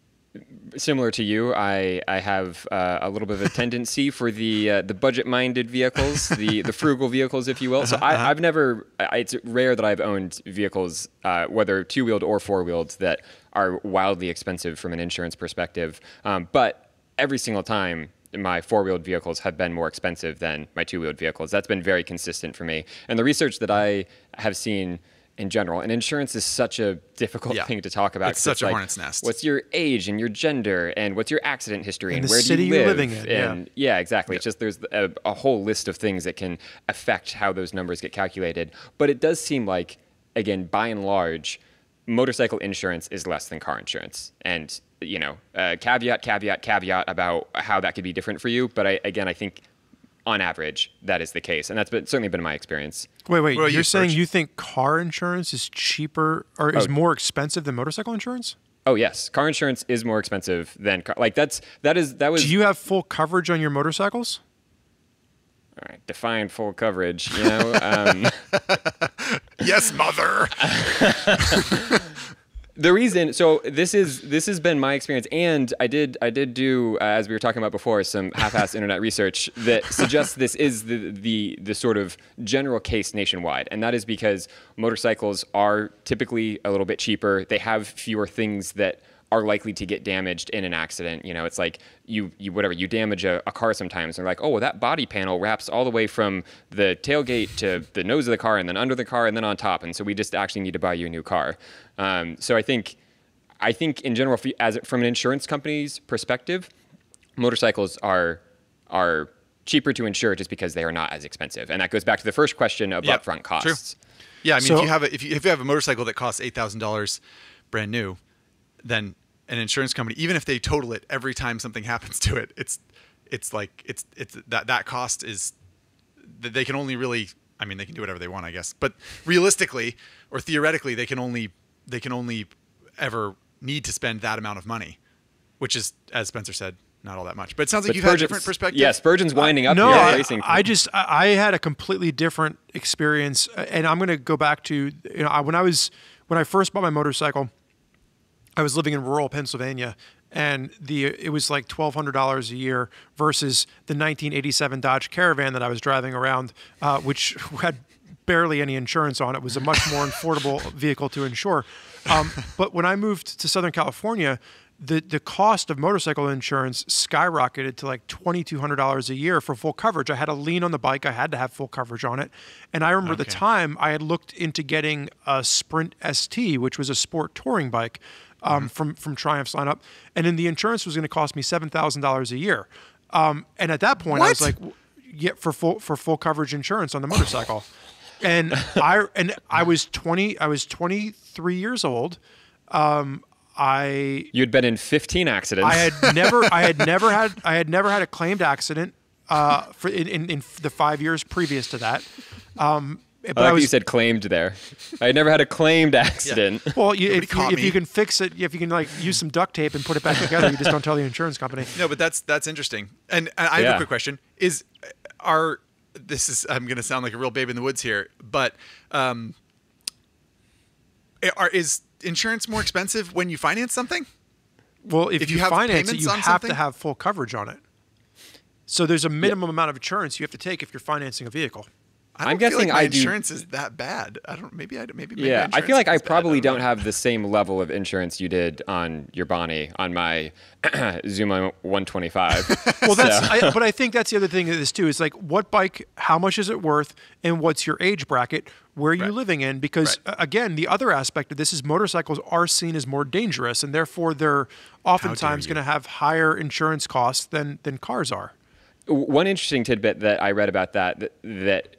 similar to you, I I have uh, a little bit of a tendency for the uh, the budget minded vehicles, the the frugal vehicles, if you will. So I, I've never. I, it's rare that I've owned vehicles, uh, whether two wheeled or four wheeled, that are wildly expensive from an insurance perspective. Um, but every single time. My four wheeled vehicles have been more expensive than my two wheeled vehicles. That's been very consistent for me. And the research that I have seen in general, and insurance is such a difficult Yeah. thing to talk about. It's such a like, hornet's nest. What's your age and your gender and what's your accident history and, And where do you you're live? living in, yeah. and yeah, exactly. It's just there's a, a whole list of things that can affect how those numbers get calculated. But it does seem like, again, by and large, motorcycle insurance is less than car insurance. And you know, uh, caveat, caveat, caveat about how that could be different for you. But I, again, I think on average that is the case, and that's been, certainly been my experience. wait, wait. What You're you, saying you think car insurance is cheaper or is Oh. more expensive than motorcycle insurance? Oh yes, car insurance is more expensive than car. Like that's that is that was Do you have full coverage on your motorcycles? all right, define full coverage. You know, um, yes, mother. the reason so this is this has been my experience and i did i did do uh, as we were talking about before some half-assed internet research that suggests this is the, the the sort of general case nationwide and that is because motorcycles are typically a little bit cheaper they have fewer things that are likely to get damaged in an accident. You know, it's like you, you whatever, you damage a, a car sometimes. And they're like, oh, well, that body panel wraps all the way from the tailgate to the nose of the car and then under the car and then on top. And so we just actually need to buy you a new car. Um, so I think, I think in general, as from an insurance company's perspective, motorcycles are are cheaper to insure just because they are not as expensive. And that goes back to the first question of Yeah, upfront true. costs. Yeah, I mean, So- if you have a, if you if you have a motorcycle that costs eight thousand dollars, brand new, then an insurance company, even if they total it every time something happens to it, it's it's like it's it's that that cost is that they can only really I mean they can do whatever they want I guess but realistically or theoretically they can only they can only ever need to spend that amount of money which is as Spenser said not all that much but it sounds like But you've had a different perspective Yeah, Spurgeon's winding up no, here. I, racing. I just I had a completely different experience, uh, and I'm going to go back to you know I- when I was when I first bought my motorcycle, I was living in rural Pennsylvania, and the it was like twelve hundred dollars a year versus the 1987 Dodge Caravan that I was driving around, uh, which had barely any insurance on it. Was a much more affordable vehicle to insure. Um, but when I moved to Southern California, the the cost of motorcycle insurance skyrocketed to like twenty two hundred dollars a year for full coverage. I had a lien on the bike; I had to have full coverage on it. And I remember at the time I had looked into getting a Sprint ST, which was a sport touring bike um, from from Triumph's lineup, and then the insurance was going to cost me seven thousand dollars a year. Um, and at that point, I was like, "Yeah, for full for full coverage insurance on the motorcycle." And I and I was twenty. I was twenty three years old. Um, I You'd been in 15 accidents. I had never I had never had I had never had a claimed accident uh, for in, in, in the five years previous to that. Um, but I like I was you said claimed there. I had never had a claimed accident. well. You, if, you, if you can fix it, if you can like use some duct tape and put it back together, you just don't tell the insurance company. No, but that's that's interesting. And, and I have Yeah. a quick question: Is are this is I'm going to sound like a real babe in the woods here, but um, are is insurance more expensive when you finance something? Well, if, If you, you have finance it, you have something? to have full coverage on it. So there's a minimum amount of insurance you have to take if you're financing a vehicle. I feel guessing like my I do- insurance is that bad. I don't. Maybe I maybe. maybe Yeah, I feel like I is bad. probably don't don't have the same level of insurance you did on your Bonnie on my Zuma 125. Well, that's. So- I, but I think that's the other thing of this too. Is like, what bike? How much is it worth? And what's your age bracket? Where are you Right. living in? Because Right. again, the other aspect of this is motorcycles are seen as more dangerous, and therefore they're oftentimes going to have higher insurance costs than than cars are. One interesting tidbit that I read about that that, that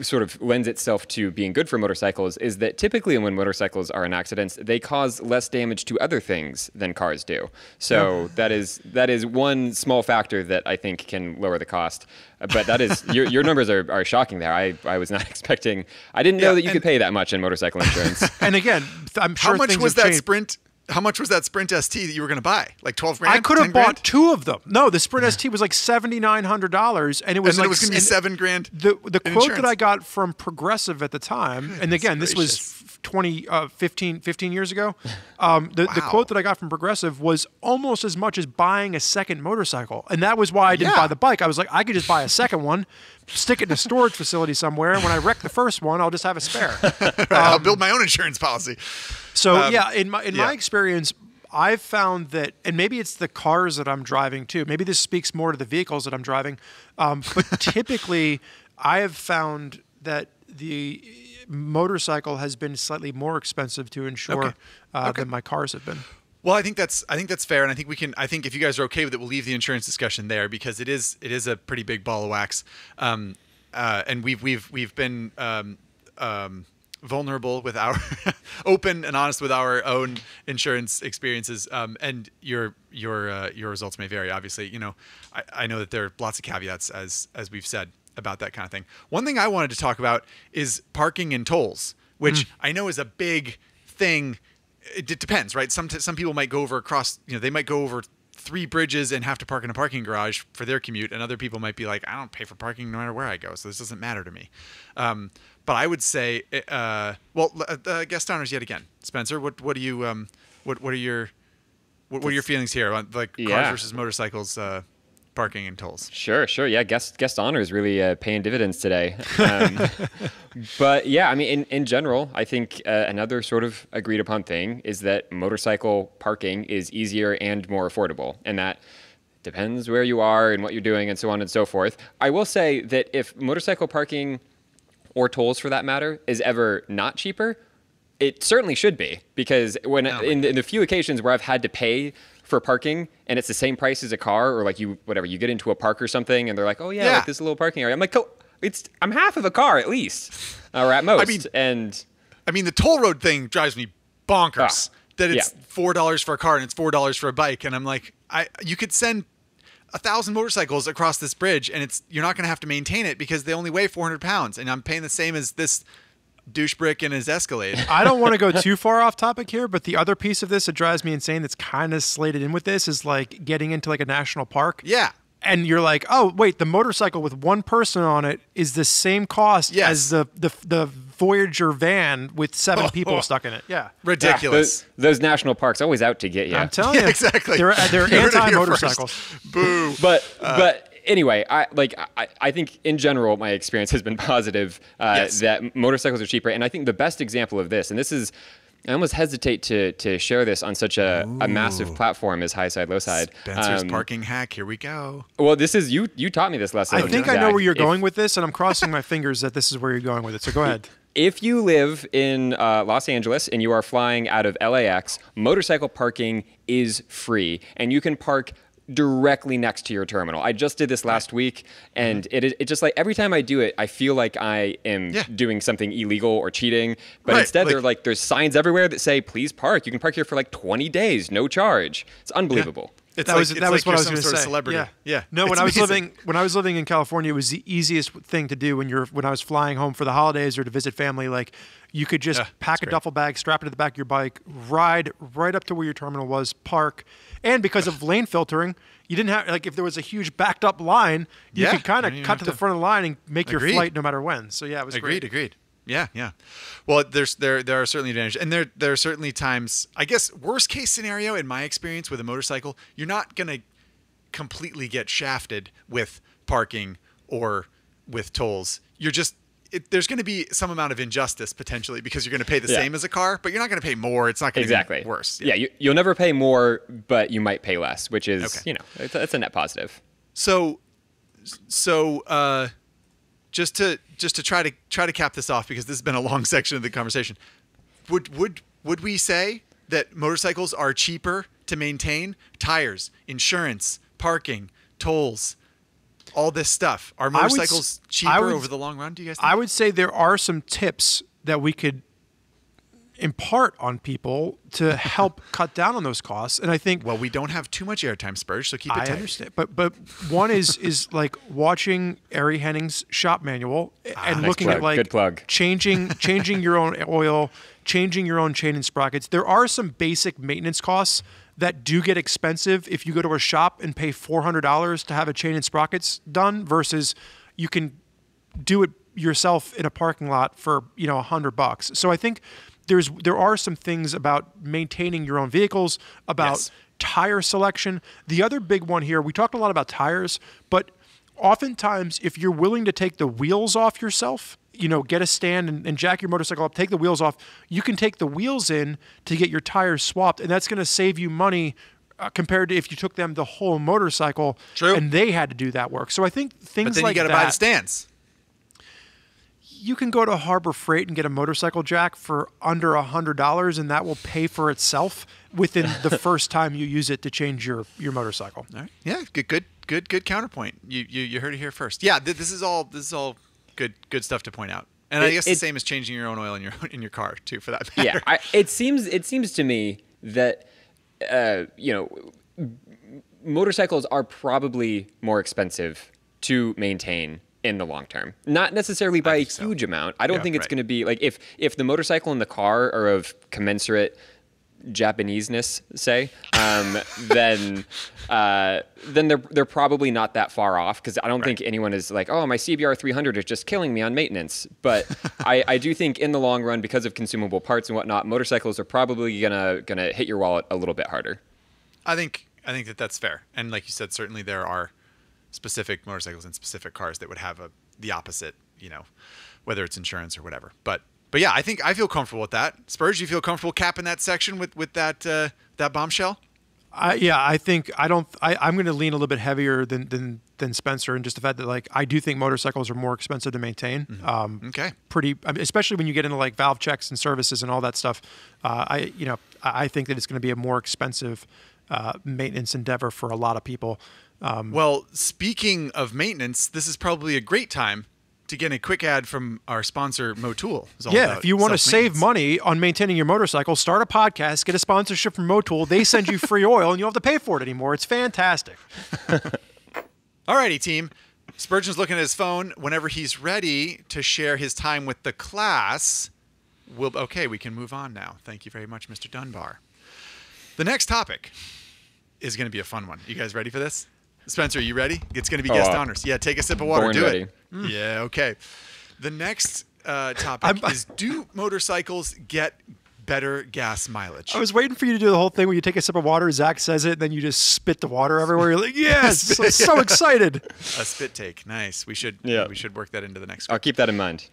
sort of lends itself to being good for motorcycles is that typically when motorcycles are in accidents, they cause less damage to other things than cars do. So that is that is one small factor that I think can lower the cost. Uh, But that is your, your numbers are, are shocking there. I, I was not expecting. I didn't know Yeah, that you could pay that much in motorcycle insurance. And again, I'm sure How much was that changed. Sprint? How much was that Sprint ST that you were going to buy? Like twelve grand? I could have bought grand? two of them. No, the Sprint ST was like seventy nine hundred dollars, and it was and like it was going to be seven grand. The the quote that. I got from Progressive at the time, and again, this was gracious. 20, uh, 15, 15 years ago. Um, the, the quote that I got from Progressive was almost as much as buying a second motorcycle, and that was why I didn't Yeah. buy the bike. I was like, I could just buy a second one, stick it in a storage facility somewhere, and when I wreck the first one, I'll just have a spare. I'll build my own insurance policy. So Um, yeah, in my in yeah. my experience, I've found that, and maybe it's the cars that I'm driving too. Maybe this speaks more to the vehicles that I'm driving, um, but typically, I have found that the motorcycle has been slightly more expensive to insure Okay. uh, Okay. than my cars have been. Well, I think that's I think that's fair, and I think we can. I think if you guys are okay with it, we'll leave the insurance discussion there because it is it is a pretty big ball of wax, um, uh, and we've we've we've been um, um, vulnerable with our open and honest with our own insurance experiences, um, and your your uh, your results may vary. Obviously, you know, I, I know that there are lots of caveats as as we've said about that kind of thing. One thing I wanted to talk about is parking and tolls, which I know is a big thing it, d- depends, right? Some some people might go over across, you know, they might go over three bridges and have to park in a parking garage for their commute, and other people might be like, I don't pay for parking no matter where I go, so this doesn't matter to me. Um, but I would say, uh, well, uh, uh, guest honors yet again, Spenser. What what do you um, what what are your what, what are your feelings here on like cars versus motorcycles, uh, parking and tolls? Sure, sure. Yeah, guest guest honor is really uh, paying dividends today. Um, but yeah, I mean, in, in general, I think uh, another sort of agreed upon thing is that motorcycle parking is easier and more affordable, and that depends where you are and what you're doing and so on and so forth. I will say that if motorcycle parking or tolls for that matter is ever not cheaper, it certainly should be because when Oh in, the- in the few occasions where I've had to pay for parking and it's the same price as a car or like you whatever you get into a park or something and they're like oh yeah, Yeah. like this little parking area I'm like "Co- it's I'm half of a car at least or at most I mean- and I mean, the toll road thing drives me bonkers. Ah, that it's yeah. four dollars for a car and it's four dollars for a bike, and I'm like, I you could send a thousand motorcycles across this bridge, and it's you're not going to have to maintain it because they only weigh 400 pounds, and I'm paying the same as this douche brick and his Escalade. I don't want to go too far off topic here, but the other piece of this that drives me insane that's kind of slated in with this is like getting into like a national park. yeah. And you're like, oh wait, the motorcycle with one person on it is the same cost Yes. as the, the the Voyager van with seven people stuck in it. Yeah, Ridiculous. Those, those national parks always out to get you. I'm telling Yeah, you, exactly. They're they're You heard it anti here motorcycles. Boo. but Uh, but anyway, I like I, I think in general my experience has been positive uh, Yes. that motorcycles are cheaper, and I think the best example of this, and this is. I almost hesitate to to share this on such a, a massive platform as High Side Low Side. Spenser's Um, parking hack. Here we go. Well, this is you. You taught me this lesson. I think I know where you're If- going with this, and I'm crossing my fingers that this is where you're going with it. So go ahead. If you live in uh, Los Angeles and you are flying out of LAX, motorcycle parking is free, and you can park directly next to your terminal. I just did this last week, mm-hmm. and it it just like every time I do it, I feel like I am Yeah. doing something illegal or cheating. But Right, instead, they're like- like there's signs everywhere that say please park. You can park here for like 20 days, no charge. It's unbelievable. It's that like, was that was like what I was going to say. celebrity. Yeah, Yeah. No, It's when I was amazing. living when I was living in California, it was the easiest thing to do when you're when I was flying home for the holidays or to visit family. Like, you could just Yeah, pack a great. duffel bag, strap it to the back of your bike, ride right up to where your terminal was, park, and because of lane filtering, you didn't have like if there was a huge backed up line, you Yeah, could kind of cut to have the front of the line and make your flight no matter when. So yeah, it was Agreed, great. agreed. Yeah, yeah. Well, there's there there are certainly advantages, and there there are certainly times. I guess worst case scenario in my experience with a motorcycle, you're not gonna completely get shafted with parking or with tolls. You're just it, there's going to be some amount of injustice potentially because you're going to pay the Yeah. same as a car, but you're not going to pay more. It's not going to Exactly. be worse. Yeah, you, you'll never pay more, but you might pay less, which is Okay. you know it's, it's a net positive. So, so uh, just to just to try to try to cap this off because this has been a long section of the conversation. Would would would we say that motorcycles are cheaper to maintain? Tires, insurance, parking, tolls, all this stuff. Are I would motorcycles cheaper would- over the long run? Do you guys? Think? I would say there are some tips that we could impart on people to help cut down on those costs. And I think well, we don't have too much airtime, Spurge, so keep it I tight. understand, but but one is is like watching Ari Henning's shop manual and Ah, looking plug. at like Good plug. changing changing your own oil, changing your own chain and sprockets. There are some basic maintenance costs that do get expensive if you go to a shop and pay four hundred dollars to have a chain and sprockets done versus you can do it yourself in a parking lot for you know a hundred bucks. So I think there's there are some things about maintaining your own vehicles, about Yes. tire selection. The other big one here, we talked a lot about tires, but oftentimes if you're willing to take the wheels off yourself, you know, get a stand and, and jack your motorcycle up, take the wheels off, you can take the wheels in to get your tires swapped, and that's going to save you money. Uh, compared to if you took them the whole motorcycle True. and they had to do that work. So I think things but then like you got to buy the stands. You can go to Harbor Freight and get a motorcycle jack for under a hundred dollars, and that will pay for itself within the first time you use it to change your your motorcycle. All right. Yeah, good, good, good, good counterpoint. You, you, you heard it here first. Yeah, th- this is all, this is all good, good stuff to point out. And I It- guess the it- same as changing your own oil in your in your car too, for that matter. yeah, I, it seems it seems to me that uh, you know motorcycles are probably more expensive to maintain in the long term. Not necessarily by a think so. huge amount. I don't Yeah, think it's right. going to be like if if the motorcycle and the car are of commensurate Japaneseness, say, um, then uh, then they're they're probably not that far off because I don't think anyone is like, oh, my CBR 300 is just killing me on maintenance. But I, I do think in the long run, because of consumable parts and whatnot, motorcycles are probably gonna gonna hit your wallet a little bit harder. I think I think that that's fair. And like you said, certainly there are specific motorcycles and specific cars that would have a the opposite. You know, whether it's insurance or whatever. But but yeah, I think I feel comfortable with that. Spurs, you feel comfortable capping that section with with that uh, that bombshell? I, yeah, I think I don't. I, I'm going to lean a little bit heavier than than than Spenser, and just the fact that like I do think motorcycles are more expensive to maintain. Um, Okay. pretty, especially when you get into like valve checks and services and all that stuff. Uh, I you know I I think that it's going to be a more expensive uh, maintenance endeavor for a lot of people. Um, Well, speaking of maintenance, this is probably a great time to get a quick ad from our sponsor Motul. Yeah, if you want to save money on maintaining your motorcycle, start a podcast, get a sponsorship from Motul. They send you free oil, and you don't have to pay for it anymore. It's fantastic. Alrighty, team. Spurgeon's looking at his phone. Whenever he's ready to share his time with the class, we'll okay. We can move on now. Thank you very much, Mr. Dunbar. The next topic is going to be a fun one. You guys ready for this? Spenser, are you ready? It's going to be Oh, guest uh, honors. Yeah, take a sip of water. Do ready. it. Yeah, okay. The next uh, topic is: Do motorcycles get better gas mileage? I was waiting for you to do the whole thing where you take a sip of water, Zack says it, and then you just spit the water everywhere. You're like, yes, so, so excited. a spit take. Nice. We should. Yeah. We should work that into the next. I'll keep that in mind.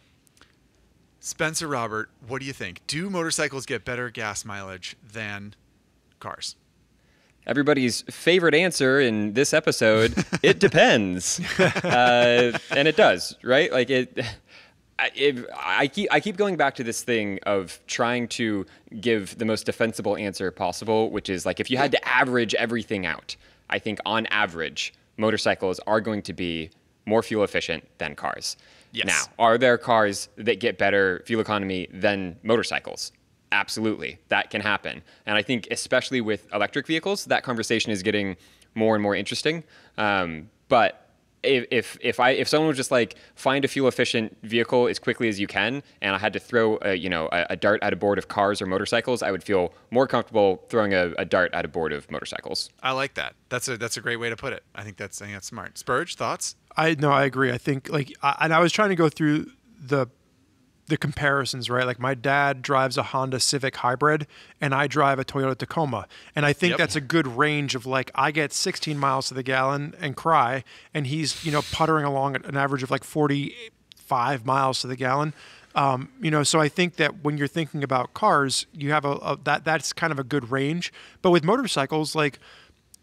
Spenser Robert, what do you think? Do motorcycles get better gas mileage than cars? Everybody's favorite answer in this episode: it depends, uh, and it does, right? Like it. I, if, I keep I keep going back to this thing of trying to give the most defensible answer possible, which is like if you had to average everything out, I think on average motorcycles are going to be more fuel efficient than cars. Yes. Now, are there cars that get better fuel economy than motorcycles? Absolutely, that can happen. And I think, especially with electric vehicles, that conversation is getting more and more interesting. Um, but if, if if I if someone was just like find a fuel efficient vehicle as quickly as you can, and I had to throw a, you know a, a dart at a board of cars or motorcycles, I would feel more comfortable throwing a, a dart at a board of motorcycles. I like that. That's a that's a great way to put it. I think that's I think that's smart. Spurge, thoughts? I no, I agree. I think like, I, and I was trying to go through the the comparisons, right? Like my dad drives a Honda Civic hybrid, and I drive a Toyota Tacoma, and I think Yep. that's a good range of like I get 16 miles to the gallon and cry, and he's you know puttering along at an average of like 45 miles to the gallon. Um, you know, so I think that when you're thinking about cars, you have a, a that that's kind of a good range. But with motorcycles, like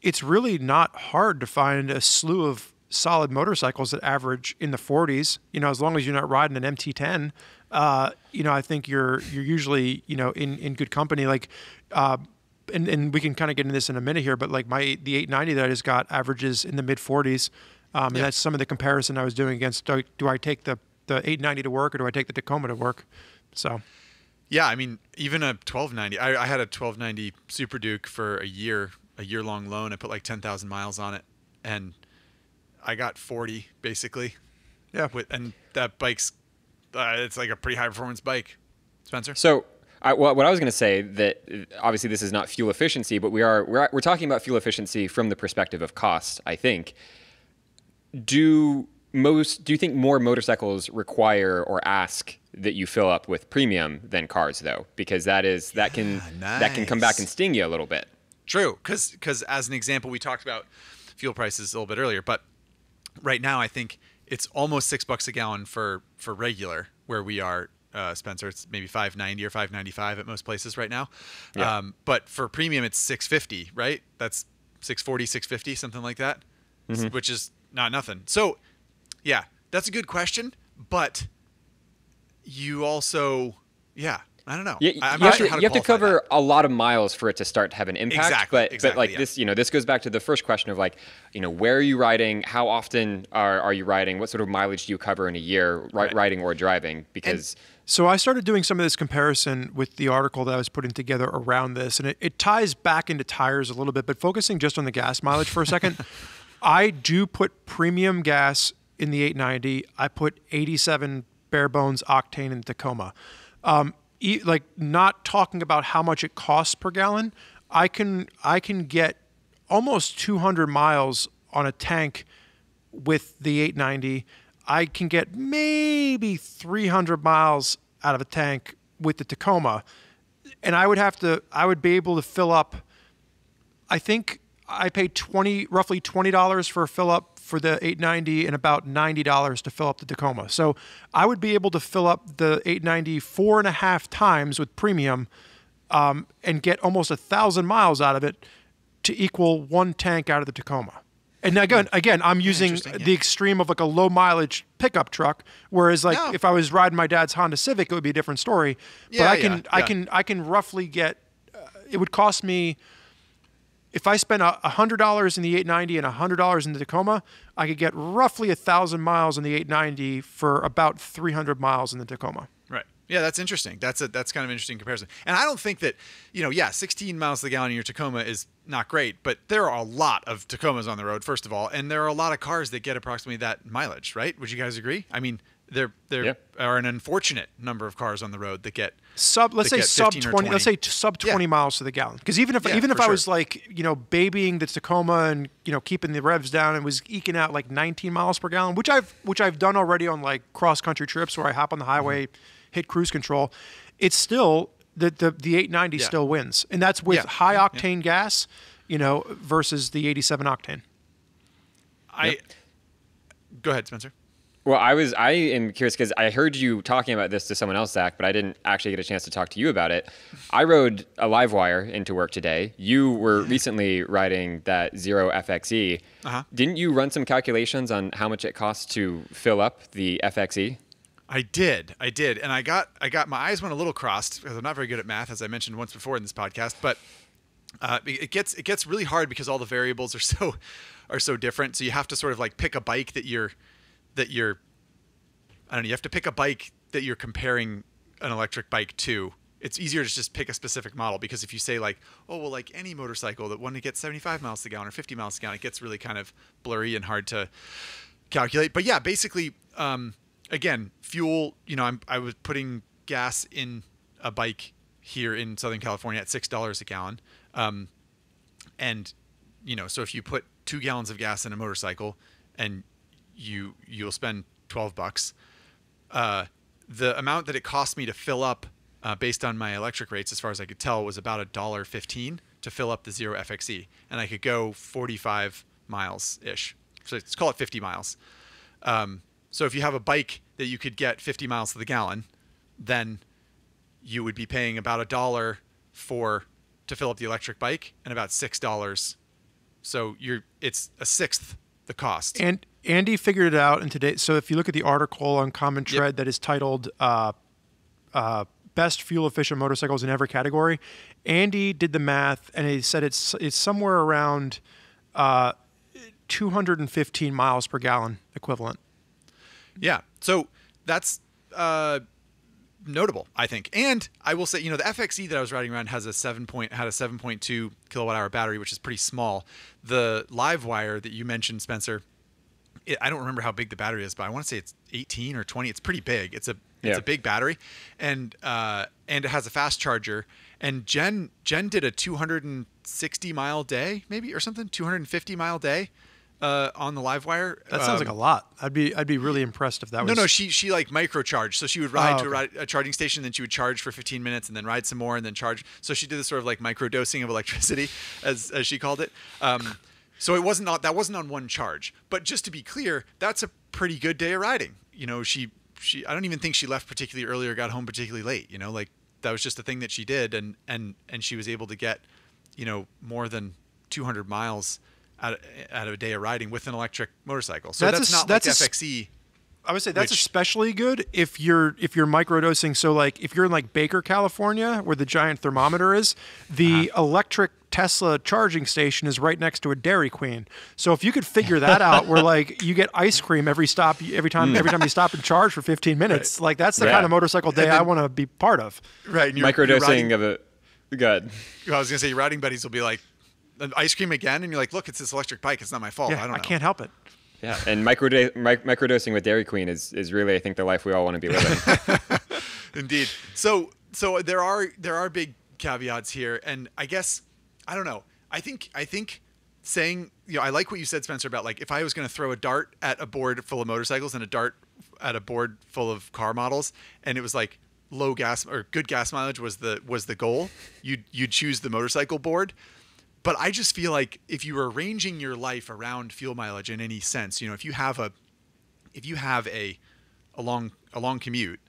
it's really not hard to find a slew of solid motorcycles that average in the 40s. You know, as long as you're not riding an MT10, uh, you know, I think you're you're usually you know in in good company. Like, uh, and and we can kind of get into this in a minute here, but like my the 890 that I just got averages in the mid 40s. Um, and Yeah. that's some of the comparison I was doing against. Do, do I take the the 890 to work or do I take the Tacoma to work? So Yeah, I mean, even a 1290. I, I had a 1290 Super Duke for a year, a year long loan. I put like 10,000 miles on it, and I got 40 basically. yeah, With and that bike's, uh, it's like a pretty high performance bike. Spenser. So, I, well, what I was going to say that uh, obviously this is not fuel efficiency, but we are we're, we're talking about fuel efficiency from the perspective of cost. I think. Do most do you think more motorcycles require or ask that you fill up with premium than cars though? Because that is that can that can come back and sting you a little bit. True, because because as an example, we talked about fuel prices a little bit earlier, but right now I think it's almost six bucks a gallon for for regular where we are, uh, Spenser. It's maybe five ninety or five ninety five at most places right now. Yeah. Um, but for premium, it's six fifty, right? That's 640, 650, something like that, Mm-hmm. which is not nothing. So, yeah, that's a good question, but you also, yeah, I don't know. You, I- you I'm have to, you have to cover that. a lot of miles for it to start to have an impact. Exactly, But exactly, but like yeah. this, you know, this goes back to the first question of like, you know, where are you riding? How often are, are you riding? What sort of mileage do you cover in a year, Right. riding or driving? Because So I started doing some of this comparison with the article that I was putting together around this, and it, it ties back into tires a little bit, but focusing just on the gas mileage for a second, I do put premium gas in the 890. I put 87 bare bones octane in the Tacoma. Um, e- like not talking about how much it costs per gallon, I can I can get almost 200 miles on a tank with the 890. I can get maybe 300 miles out of a tank with the Tacoma, and I would have to. I would be able to fill up. I think I paid 20, roughly $20 for a fill up for the 890 and about $90 to fill up the Tacoma. So I would be able to fill up the 890 four and a half times with premium um, and get almost a thousand miles out of it to equal one tank out of the Tacoma. And again, again, I'm using interesting, the extreme of like a low mileage pickup truck. Whereas, like, No. if I was riding my dad's Honda Civic, it would be a different story. but I can, yeah, I can, I can roughly get. Uh, it would cost me if I spent a hundred dollars in the 890 and a hundred dollars in the Tacoma, I could get roughly a thousand miles in the 890 for about 300 miles in the Tacoma. Right. Yeah, that's interesting. That's a that's kind of interesting comparison. And I don't think that, you know, yeah, 16 miles to the gallon in your Tacoma is not great, but there are a lot of Tacomas on the road, first of all, and there are a lot of cars that get approximately that mileage, right? Would you guys agree? I mean, there there Yeah. are an unfortunate number of cars on the road that get sub let's that say get sub 15 or 20, let's say t- sub Yeah. 20 miles to the gallon because even if Yeah, even if for i sure. was like you know babying the tacoma and you know keeping the revs down and was eking out like 19 miles per gallon which i've which i've done already on like cross country trips where i hop on the highway Mm-hmm. hit cruise control it's still the the, the 890 Yeah. still wins and that's with Yeah. high Yeah. octane gas you know versus the 87 octane I Go ahead, Spenser. Well, I was I am curious because I heard you talking about this to someone else, Zack, but I didn't actually get a chance to talk to you about it. I rode a LiveWire into work today. You were recently riding that Zero FXE. Uh-huh. Didn't you run some calculations on how much it costs to fill up the? FXE? I did, I did, and I got, I got my eyes went a little crossed because I'm not very good at math, as I mentioned once before in this podcast. But uh, it it gets, it gets really hard because all the variables are so, are so different. So you have to sort of like pick a bike that you're, that you're, I don't know. You have to pick a bike that you're comparing an electric bike to. It's easier to just pick a specific model because if you say like, oh well, like any motorcycle that want to get 75 miles the gallon or 50 miles the gallon, it gets really kind of blurry and hard to calculate. But yeah, basically, um, again, fuel. You know, I'm, I was putting gas in a bike here in Southern California at six dollars a gallon, um, and you know, so if you put two gallons of gas in a motorcycle, and you you'll spend twelve bucks. Uh, the amount that it cost me to fill up, uh, based on my electric rates, as far as I could tell, was about a dollar fifteen to fill up the zero FXE, and I could go forty-five miles ish. So let's call it fifty miles. Um, so if you have a bike that you could get 50 miles to the gallon, then you would be paying about a dollar for to fill up the electric bike and about six dollars. So you're it's a sixth the cost. And Andy figured it out in today. So if you look at the article on Common Yep. Tread that is titled uh, uh, "Best Fuel Efficient Motorcycles in Every Category," Andy did the math and he said it's it's somewhere around uh, 215 miles per gallon equivalent. Yeah. So that's uh, notable, I think. And I will say, you know, the FXE that I was riding around has a seven point had a seven point two kilowatt hour battery, which is pretty small. The LiveWire that you mentioned, Spenser, it, I don't remember how big the battery is, but I want to say it's 18 or 20. It's pretty big. It's a it's Yeah. a big battery, and uh, and it has a fast charger. And Jen Jen did a 260 mile day, maybe or something, 250 mile day uh, on the LiveWire. That sounds like a lot. I'd be I'd be really impressed if that No, was no, she she like microcharged. So she would ride Oh, to a, okay. a charging station, then she would charge for 15 minutes, and then ride some more, and then charge. So she did this sort of like micro dosing of electricity, as as she called it. Um, so it wasn't not that wasn't on one charge. But just to be clear, that's a pretty good day of riding. You know, she she I don't even think she left particularly early or got home particularly late. You know, like that was just a thing that she did, and and and she was able to get, you know, more than 200 miles. Out of, out of a day of riding with an electric motorcycle, so That's that's, s- not that's like s- FXE. I would say that's Which- especially good if you're if you're microdosing. So like if you're in like Baker, California, where the giant thermometer is, the Uh-huh. electric Tesla charging station is right next to a Dairy Queen. So if you could figure that out, where like you get ice cream every stop, every time every time you stop and charge for 15 minutes, like that's the Yeah. kind of motorcycle day And I want to be part of. Right. And you're- you're Microdosing riding- of a good. I was gonna say your riding buddies will be like, "An ice cream again, and you're like, look, it's this electric bike. It's not my fault. Yeah, I I, don't know. can't help it. Yeah, and microda- mic- microdosing with Dairy Queen is, is really, I think, the life we all want to be living. Indeed. So so there are there are big caveats here, and I guess I don't know. I think I think saying you know I like what you said, Spenser, about like if I was gonna throw a dart at a board full of motorcycles and a dart at a board full of car models, and it was like low gas or good gas mileage was the was the goal, you'd you'd choose the motorcycle board. But I just feel like if you are arranging your life around fuel mileage in any sense, you know, if you have a if you have a a long a long commute,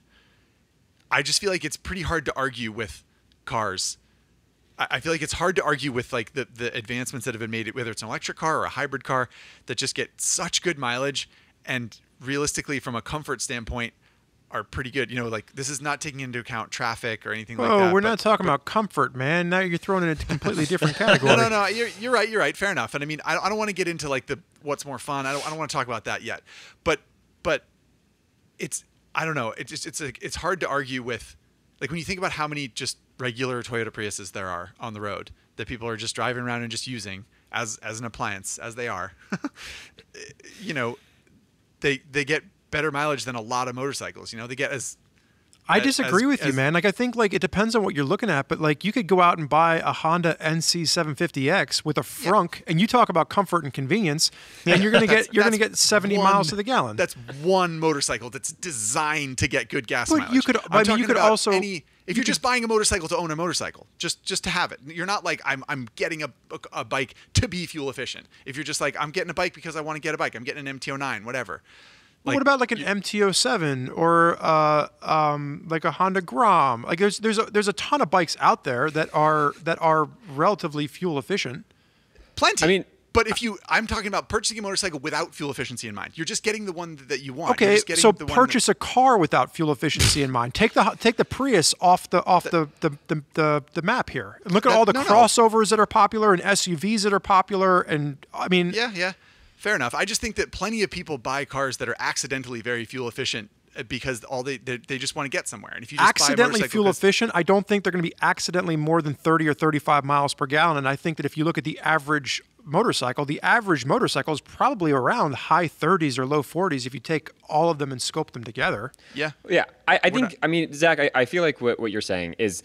I just feel like it's pretty hard to argue with cars. I feel like it's hard to argue with like the, the advancements that have been made, whether it's an electric car or a hybrid car, that just get such good mileage and realistically, from a comfort standpoint, are pretty good. You know, like this is not taking into account traffic or anything like oh, that. oh, we're but- not talking about comfort, man. Now you're throwing it into a completely different category. no, no, no. You're, you're right. You're right. Fair enough. And I mean, I, I don't want to get into like the what's more fun. I don't, I don't want to talk about that yet. But but it's I don't know. It just it's a, it's hard to argue with, like when you think about how many just regular Toyota Priuses there are on the road that people are just driving around and just using as as an appliance as they are. you know, they they get better mileage than a lot of motorcycles. You know, they get as I disagree as- with you, man. Like I think like it depends on what you're looking at, but like you could go out and buy a Honda NC 750X with a frunk, and you talk about comfort and convenience, and you're gonna get you're gonna get 70 one- miles to the gallon. That's one motorcycle that's designed to get good gas But mileage. you could- I mean, you could also- any. If you you're just buying a motorcycle to own a motorcycle, just just to have it, you're not like I'm I'm getting a, a, a bike to be fuel efficient. If you're just like I'm getting a bike because I want to get a bike, I'm getting an MT09, whatever. But what about like an MT07 or uh, um, like a Honda Grom? Like there's there's a, there's a ton of bikes out there that are that are relatively fuel efficient. Plenty. I mean- but if you, I'm talking about purchasing a motorcycle without fuel efficiency in mind. You're just getting the one that you want. You're Okay, just so the one purchase a car without fuel efficiency in mind. Take the take the Prius off the off the the, the, the, the map here. And look at That- all the no, no. crossovers that are popular and SUVs that are popular. And I mean, yeah, yeah, fair enough. I just think that plenty of people buy cars that are accidentally very fuel efficient uh, because all they they, they just want to get somewhere. And if you just buy a accidentally motorcycle fuel 'cause- efficient, I don't think they're going to be accidentally more than 30 or 35 miles per gallon. And I think that if you look at the average motorcycle, the average motorcycle is probably around high 30s or low 40s if you take all of them and scope them together. yeah, Yeah, I, I think. not- I mean, Zack, I, I feel like what, what you're saying is,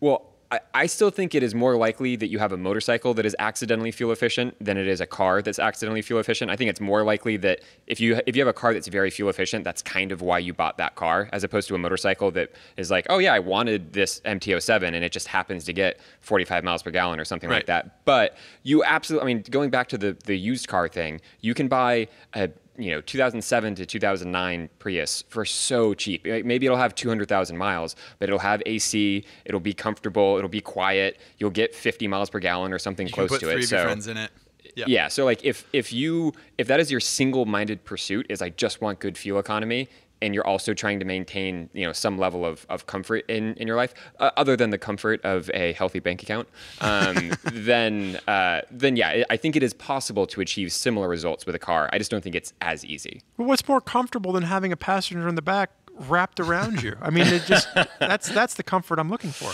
well, I, I still think it is more likely that you have a motorcycle that is accidentally fuel efficient than it is a car that's accidentally fuel efficient. I think it's more likely that if you if you have a car that's very fuel efficient, that's kind of why you bought that car, as opposed to a motorcycle that is like, oh yeah, I wanted this MT-07 and it just happens to get 45 miles per gallon or something Right. like that. But you absolutely, I mean, going back to the the used car thing, you can buy a you know 2007 to 2009 Prius for so cheap. Maybe it'll have 200,000 miles, but it'll have AC. It'll be comfortable. It'll be quiet. You'll get 50 miles per gallon or something you close to it. so friends in it. Yeah. yeah. So like if if you if that is your single-minded pursuit is I just want good fuel economy and you're also trying to maintain you know some level of, of comfort in, in your life uh, other than the comfort of a healthy bank account um, then uh, then yeah I think it is possible to achieve similar results with a car I just don't think it's as easy Well, what's more comfortable than having a passenger in the back wrapped around you? I mean, it just that's that's the comfort I'm looking for.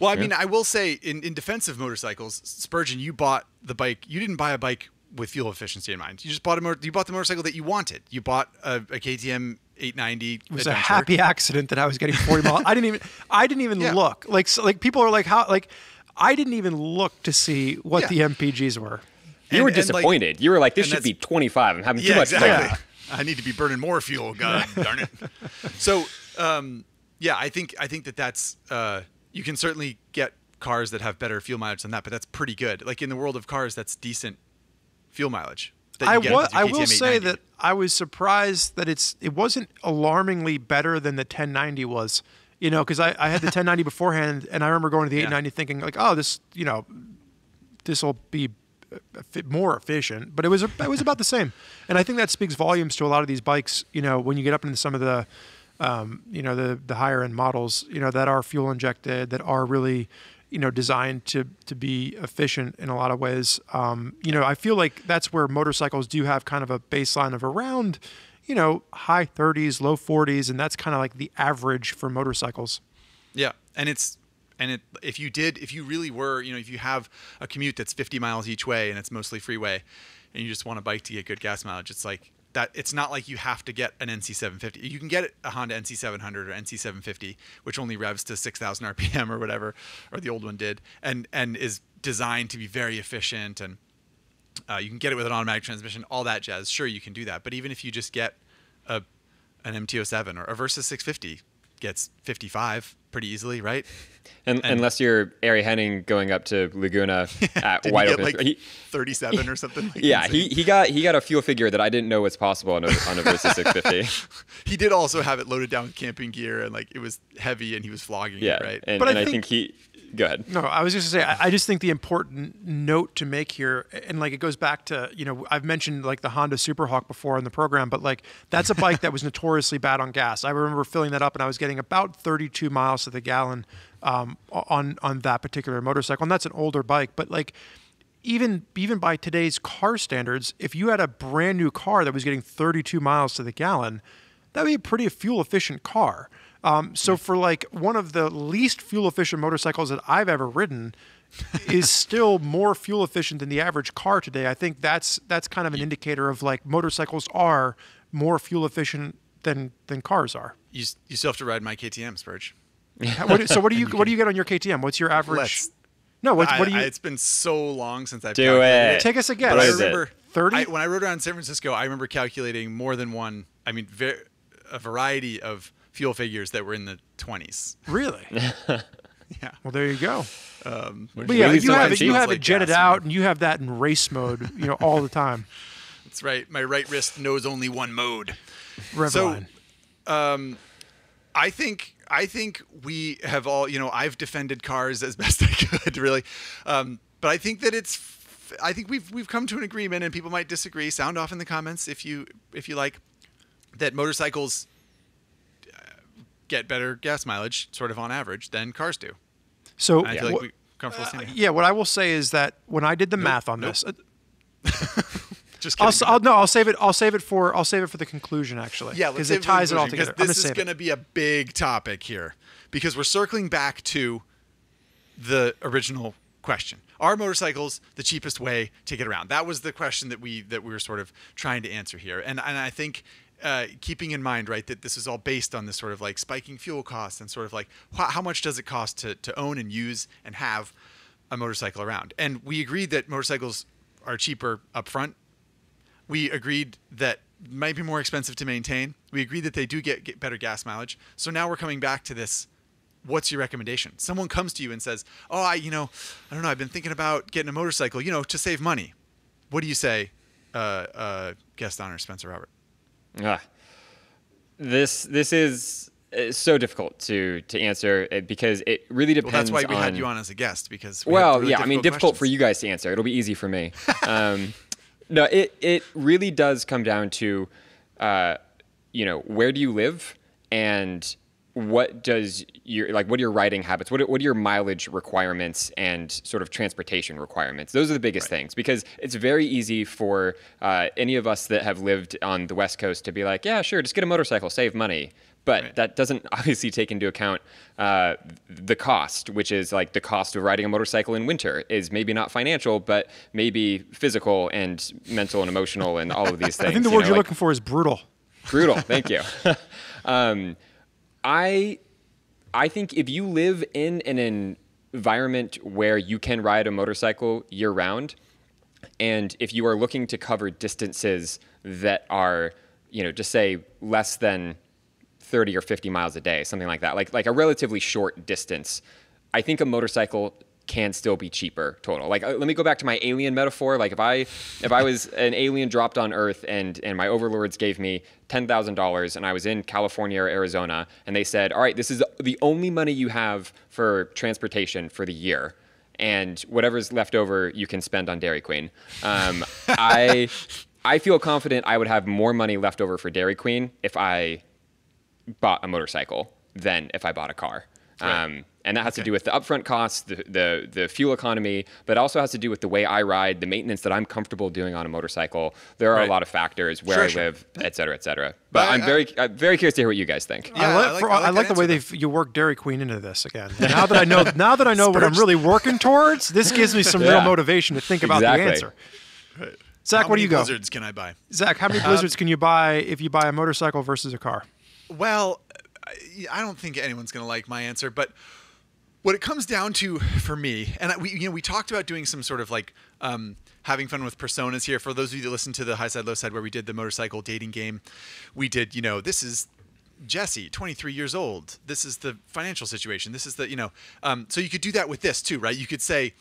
Well, I mean, I will say in, in defense of motorcycles, Spurgeon, you bought the bike. You didn't buy a bike with fuel efficiency in mind. You just bought a motor, you bought the motorcycle that you wanted. You bought a, a KTM 890. It was a happy accident that I was getting 40 miles. I didn't even I didn't even Yeah. look. Like so, like people are like how like I didn't even look to see what Yeah. the MPGs were. you And- were and, like- disappointed you were like this should be 25 I'm having too much exactly. fun I need to be burning more fuel. God darn it. So, um, yeah, I think I think that that's uh, you can certainly get cars that have better fuel mileage than that, but that's pretty good. Like in the world of cars, that's decent fuel mileage. I get wa- with your I will say that I was surprised that it's it wasn't alarmingly better than the 1090 was. You know, because I, I had the 1090 beforehand, and I remember going to the Yeah. 890 thinking like, oh, this you know, this will be a bit more efficient, but it was it was about the same. And I think that speaks volumes to a lot of these bikes. You know, when you get up into some of the um, you know the the higher end models, you know that are fuel injected, that are really you know designed to to be efficient in a lot of ways. Um, you know, I feel like that's where motorcycles do have kind of a baseline of around you know high 30s, low 40s, and that's kind of like the average for motorcycles. Yeah, and it's and it if you did if you really were you know if you have a commute that's 50 miles each way and it's mostly freeway, and you just want a bike to get good gas mileage, it's like that. It's not like you have to get an NC750. You can get a Honda NC700 or NC750, which only revs to 6,000 RPM or whatever, or the old one did, and and is designed to be very efficient and. Uh, you can get it with an automatic transmission, all that jazz. Sure, you can do that. But even if you just get a an MT-07 or a Versys 650, gets 55 pretty easily, right? and, unless you're Ari Henning going up to Laguna at wide open like he- 37 or something? Like Yeah, insane? he, he got he got a fuel figure that I didn't know was possible on a on a Versys 650. he did also have it loaded down with camping gear and like it was heavy and he was flogging Yeah, it, right? and, But I and I, think- think he. Go ahead. No, I was just gonna say, I, I just think the important note to make here, and like it goes back to, you know, I've mentioned like the Honda Superhawk before in the program, but like that's a bike that was notoriously bad on gas. I remember filling that up and I was getting about 32 miles to the gallon um, on on that particular motorcycle, and that's an older bike, but like. Even even by today's car standards, if you had a brand new car that was getting 32 miles to the gallon, that would be a pretty fuel efficient car. Um, so for like one of the least fuel efficient motorcycles that I've ever ridden is still more fuel efficient than the average car today. I think that's that's kind of an indicator of like motorcycles are more fuel efficient than than cars are. You, you still have to ride my KTM, Spurge. What so what do you what do you get on your KTM? What's your average? Let's- no, what's, I- what do you I- it's been so long since I've Do calculated it. take us again? But What I remember 30? When I rode around San Francisco, I remember calculating more than one. I mean, ver- a variety of fuel figures that were in the twenties. Really? Yeah. Well, there you go. Um, But yeah, really you have it. You smells have it jetted gas, out, man. and you have that in race mode. You know, all the time. That's right. My right wrist knows only one mode. Revline. I think I think we have all you know I've defended cars as best I could really, um, but I think that it's I think we've we've come to an agreement and people might disagree. Sound off in the comments if you if you like that motorcycles get better gas mileage sort of on average than cars do. so And I feel like what- we comfortable saying yeah, what I will say is that when I did the math on nope. this, uh, Just I'll, kidding. s- I'll no, I'll save it. I'll save it for I'll save it for the conclusion actually. Yeah, because it ties it all together. This is gonna going to be a big topic here because we're circling back to the original question. Are motorcycles the cheapest way to get around? That was the question that we that we were sort of trying to answer here. And and I think uh, keeping in mind, right, that this is all based on this sort of like spiking fuel costs and sort of like wh- how much does it cost to, to own and use and have a motorcycle around? And we agreed that motorcycles are cheaper up front we agreed that might be more expensive to maintain. We agreed that they do get, get better gas mileage. So now we're coming back to this. What's your recommendation? Someone comes to you and says, "Oh, I, you know, I don't know. I've been thinking about getting a motorcycle, you know, to save money." What do you say, uh, uh, guest honor Spenser Robert? Ah. this this is uh, so difficult to to answer uh, because it really Well, depends. that's why we on, had you on as a guest because we Well, really yeah, I mean, difficult for you guys to answer. It'll be easy for me. Um, no, it it really does come down to, uh, you know, where do you live and what does your like what are your riding habits? What are, what are your mileage requirements and sort of transportation requirements? Those are the biggest things because it's very easy for uh, any of us that have lived on the West Coast to be like, yeah, sure, just get a motorcycle, save money. But Right. that doesn't obviously take into account uh, the cost, which is like the cost of riding a motorcycle in winter is maybe not financial, but maybe physical and mental and emotional and all of these things. I think the you word know, you're like- looking for is brutal. brutal. Thank you. um, I I think if you live in an environment where you can ride a motorcycle year round, and if you are looking to cover distances that are, you know, just say less than 30 or 50 miles a day, something like that, like like a relatively short distance, I think a motorcycle can still be cheaper total. Like uh, let me go back to my alien metaphor. Like if I if I was an alien dropped on Earth and and my overlords gave me ten thousand dollars and I was in California or Arizona and they said, all right, this is the only money you have for transportation for the year. And whatever's left over, you can spend on Dairy Queen. Um, I, I feel confident I would have more money left over for Dairy Queen if I bought a motorcycle than if I bought a car. Right. Um, and that has to do with the upfront costs, the, the the fuel economy, but it also has to do with the way I ride, the maintenance that I'm comfortable doing on a motorcycle. There are Right. a lot of factors where Sure, I sure. live, et cetera, et cetera. But But I- I'm very I'm very curious to hear what you guys think. Yeah, I I like, like- for, I like I like the way answer, they you work Dairy Queen into this again. Now that I know, now that I know what I'm really working towards, this gives me some real motivation to think about Exactly. the answer. Zack, How what do you go? Blizzards can I buy? Zack, how many uh, blizzards can you buy if you buy a motorcycle versus a car? Well, I- I don't think anyone's going to like my answer, but what it comes down to for me, and we, you know, we talked about doing some sort of like um, having fun with personas here. For those of you that listen to the High Side Low Side, where we did the motorcycle dating game, we did, you know, this is Jesse, 23 years old. This is the financial situation. This is the, you know, um, so you could do that with this too, right? You could say,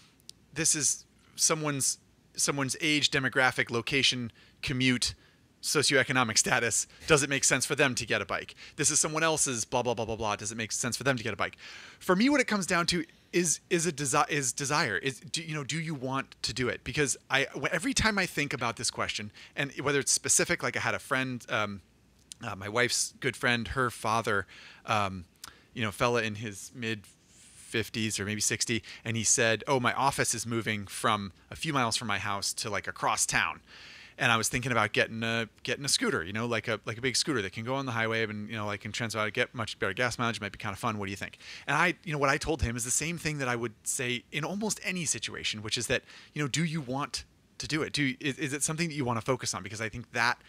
this is someone's someone's age, demographic, location, commute, socioeconomic status. Does it make sense for them to get a bike? This is someone else's blah blah blah blah blah. Does it make sense for them to get a bike? For me, what it comes down to is is a desire is desire is do you know do you want to do it because i every time i think about this question and whether it's specific like i had a friend um, uh, my wife's good friend, her father, um, you know, fella in his mid 50s or maybe 60, and he said, "Oh, my office is moving from a few miles from my house to like across town." And I was thinking about getting a getting a scooter, you know, like a like a big scooter that can go on the highway and you know like can transport get much better gas mileage. Might be kind of fun. What do you think? And I, you know, what I told him is the same thing that I would say in almost any situation, which is that you know, do you want to do it? Do is, is it something that you want to focus on? Because I think that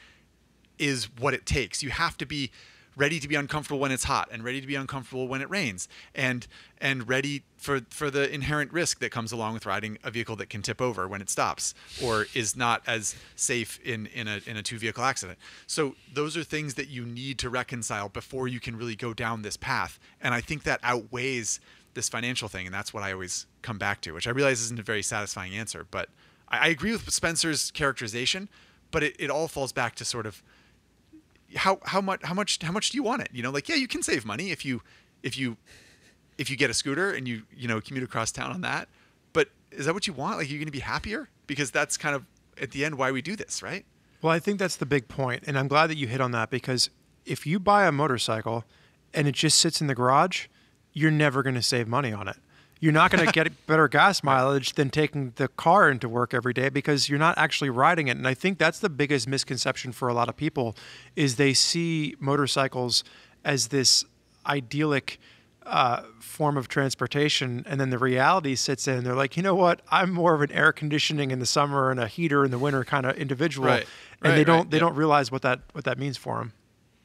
is what it takes. You have to be ready to be uncomfortable when it's hot and ready to be uncomfortable when it rains and and ready for for the inherent risk that comes along with riding a vehicle that can tip over when it stops or is not as safe in in a in a two vehicle accident. So those are things that you need to reconcile before you can really go down this path. And I think that outweighs this financial thing and that's what I always come back to, which I realize isn't a very satisfying answer, but I, I agree with Spenser's characterization, but it, it all falls back to sort of how how much how much how much do you want it? You know, like yeah, you can save money if you if you if you get a scooter and you you know commute across town on that. But is that what you want? Like you're going to be happier because that's kind of at the end why we do this, right? Well, I think that's the big point, and I'm glad that you hit on that because if you buy a motorcycle and it just sits in the garage, you're never going to save money on it. You're not going to get better gas mileage than taking the car into work every day because you're not actually riding it. And I think that's the biggest misconception for a lot of people is they see motorcycles as this idyllic uh, form of transportation, and then the reality sits in. They're like, you know what? I'm more of an air conditioning in the summer and a heater in the winter kind of individual, Right. and Right, they don't right, they yeah. don't realize what that what that means for them.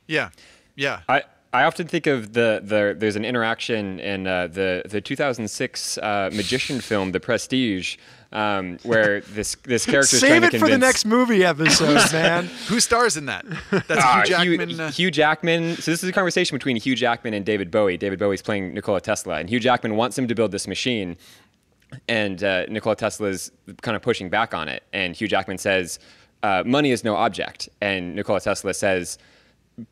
Yeah, yeah. I, I often think of the, the there's an interaction in uh, the the 2006 uh, magician film The Prestige um, where this this character is trying Save to it for the next movie episode, man. Who stars in that? That's Ah, Hugh Jackman. Hugh, uh, Hugh Jackman. So this is a conversation between Hugh Jackman and David Bowie. David Bowie's playing Nikola Tesla, and Hugh Jackman wants him to build this machine, and uh, Nikola Tesla is kind of pushing back on it. And Hugh Jackman says, uh, "Money is no object," and Nikola Tesla says,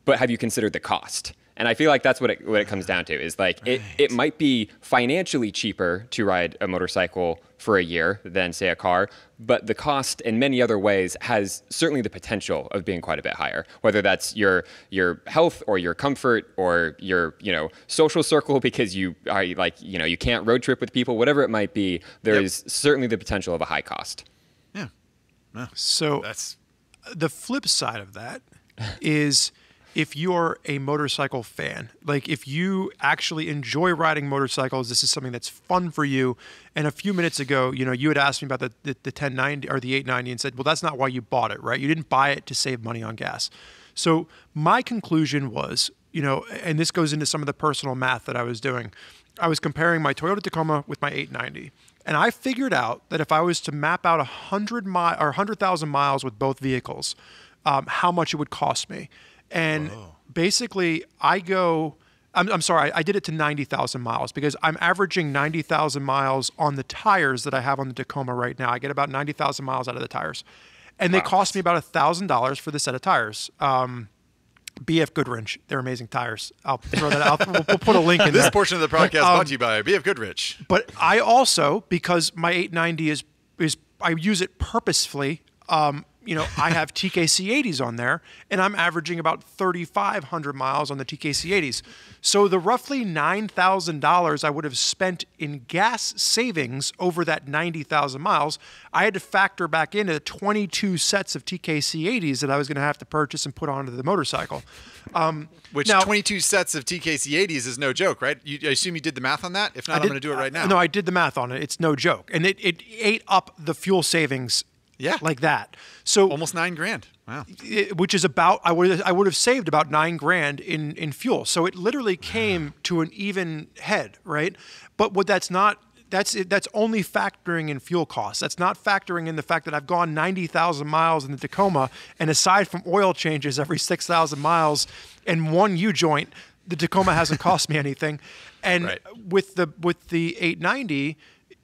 "But have you considered the cost?" And I feel like that's what it what it comes down to is like it, it might be financially cheaper to ride a motorcycle for a year than say a car, but the cost in many other ways has certainly the potential of being quite a bit higher. Whether that's your your health or your comfort or your you know social circle because you are like you know you can't road trip with people, whatever it might be, there Yep. is certainly the potential of a high cost. yeah, So that's the flip side of that is if you're a motorcycle fan, like if you actually enjoy riding motorcycles, this is something that's fun for you. And a few minutes ago, you know, you had asked me about the, the, the 1090 or the 890 and said, well, that's not why you bought it, right? You didn't buy it to save money on gas. So my conclusion was, you know, and this goes into some of the personal math that I was doing. I was comparing my Toyota Tacoma with my 890. And I figured out that if I was to map out 100 mi- or 100,000 miles with both vehicles, um, how much it would cost me. And basically, I go, I'm, I'm sorry, I, did it to 90,000 miles because I'm averaging 90,000 miles on the tires that I have on the Tacoma right now. I get about 90,000 miles out of the tires. And they cost me about $1,000 for the set of tires. Um, BF Goodrich, they're amazing tires. I'll throw that out. We'll, we'll put a link in this there. portion of the podcast brought to you by BF Goodrich. But I also, because my 890 is is I use it purposefully. Um, you know, I have TKC 80s on there, and I'm averaging about 3,500 miles on the TKC 80s. So the roughly nine thousand dollars I would have spent in gas savings over that 90,000 miles, I had to factor back into the 22 sets of TKC 80s that I was going to have to purchase and put onto the motorcycle. Um, Which now- 22 sets of TKC 80s is no joke, right? You, I assume you did the math on that. If not, I'm going to do it right now. No, I did the math on it. It's no joke, and it, it ate up the fuel savings. Yeah. like that. So almost nine grand. Wow. it- which is about I would I would have saved about nine grand in in fuel. So it literally came to an even head, right? But what that's not that's that's only factoring in fuel costs. That's not factoring in the fact that I've gone ninety thousand miles in the Tacoma, and aside from oil changes every six thousand miles and one U joint, the Tacoma hasn't cost me anything. And Right. with the with the 890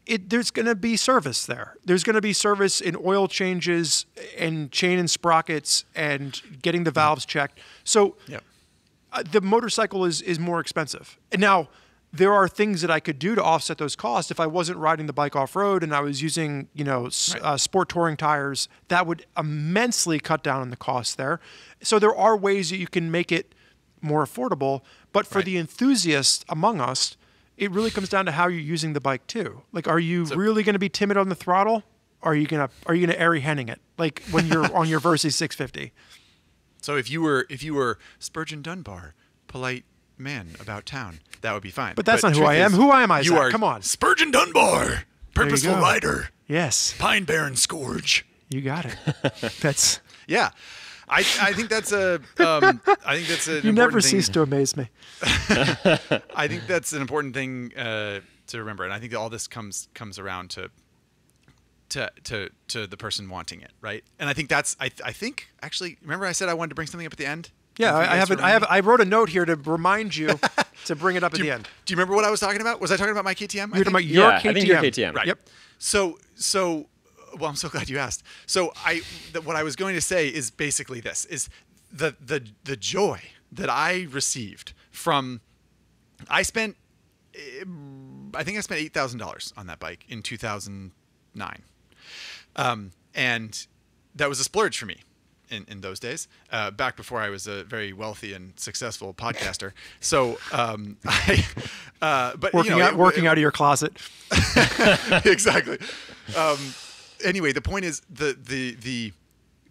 it, there's going to be service there. There's going to be service in oil changes and chain and sprockets and getting the valves checked. So uh, the motorcycle is is more expensive. And now there are things that I could do to offset those costs if I wasn't riding the bike off road and I was using, you know, Right. uh, sport touring tires. That would immensely cut down on the costs there. So there are ways that you can make it more affordable. But for Right. the enthusiast among us, it really comes down to how you're using the bike too. Like, are you really going to be timid on the throttle? are you gonna are you gonna Ari Henning it like when you're on your Versys 650? So if you were if you were Spurgeon Dunbar, polite man about town, that would be fine. But that's not who I am. Who am I, You are Come on. Spurgeon Dunbar, purposeful rider, Yes, Pine Barren Scourge. you got it. That's Yeah, I I think that's a um, I think that's a you never cease to amaze me. I think that's an important thing uh, to remember, and I think that all this comes comes around to to to to the person wanting it, right? And I think that's I I think actually remember I said I wanted to bring something up at the end. Yeah, I, I have it. I have. I wrote a note here to remind you to bring it up at Do the end. do you remember what I was talking about? Was I talking about my KTM? I You were talking about your Yeah, I think your KTM. Right. Yep. So so well, I'm so glad you asked. So I th- what I was going to say is basically this is the the the joy that I received from I spent eh, I think I spent eight thousand dollars on that bike in 2009, um, and that was a splurge for me. In, in those days, uh, back before I was a very wealthy and successful podcaster, so um, I, uh, but Working you know, out, it- working it- out of your closet. exactly. Um, anyway, the point is the the the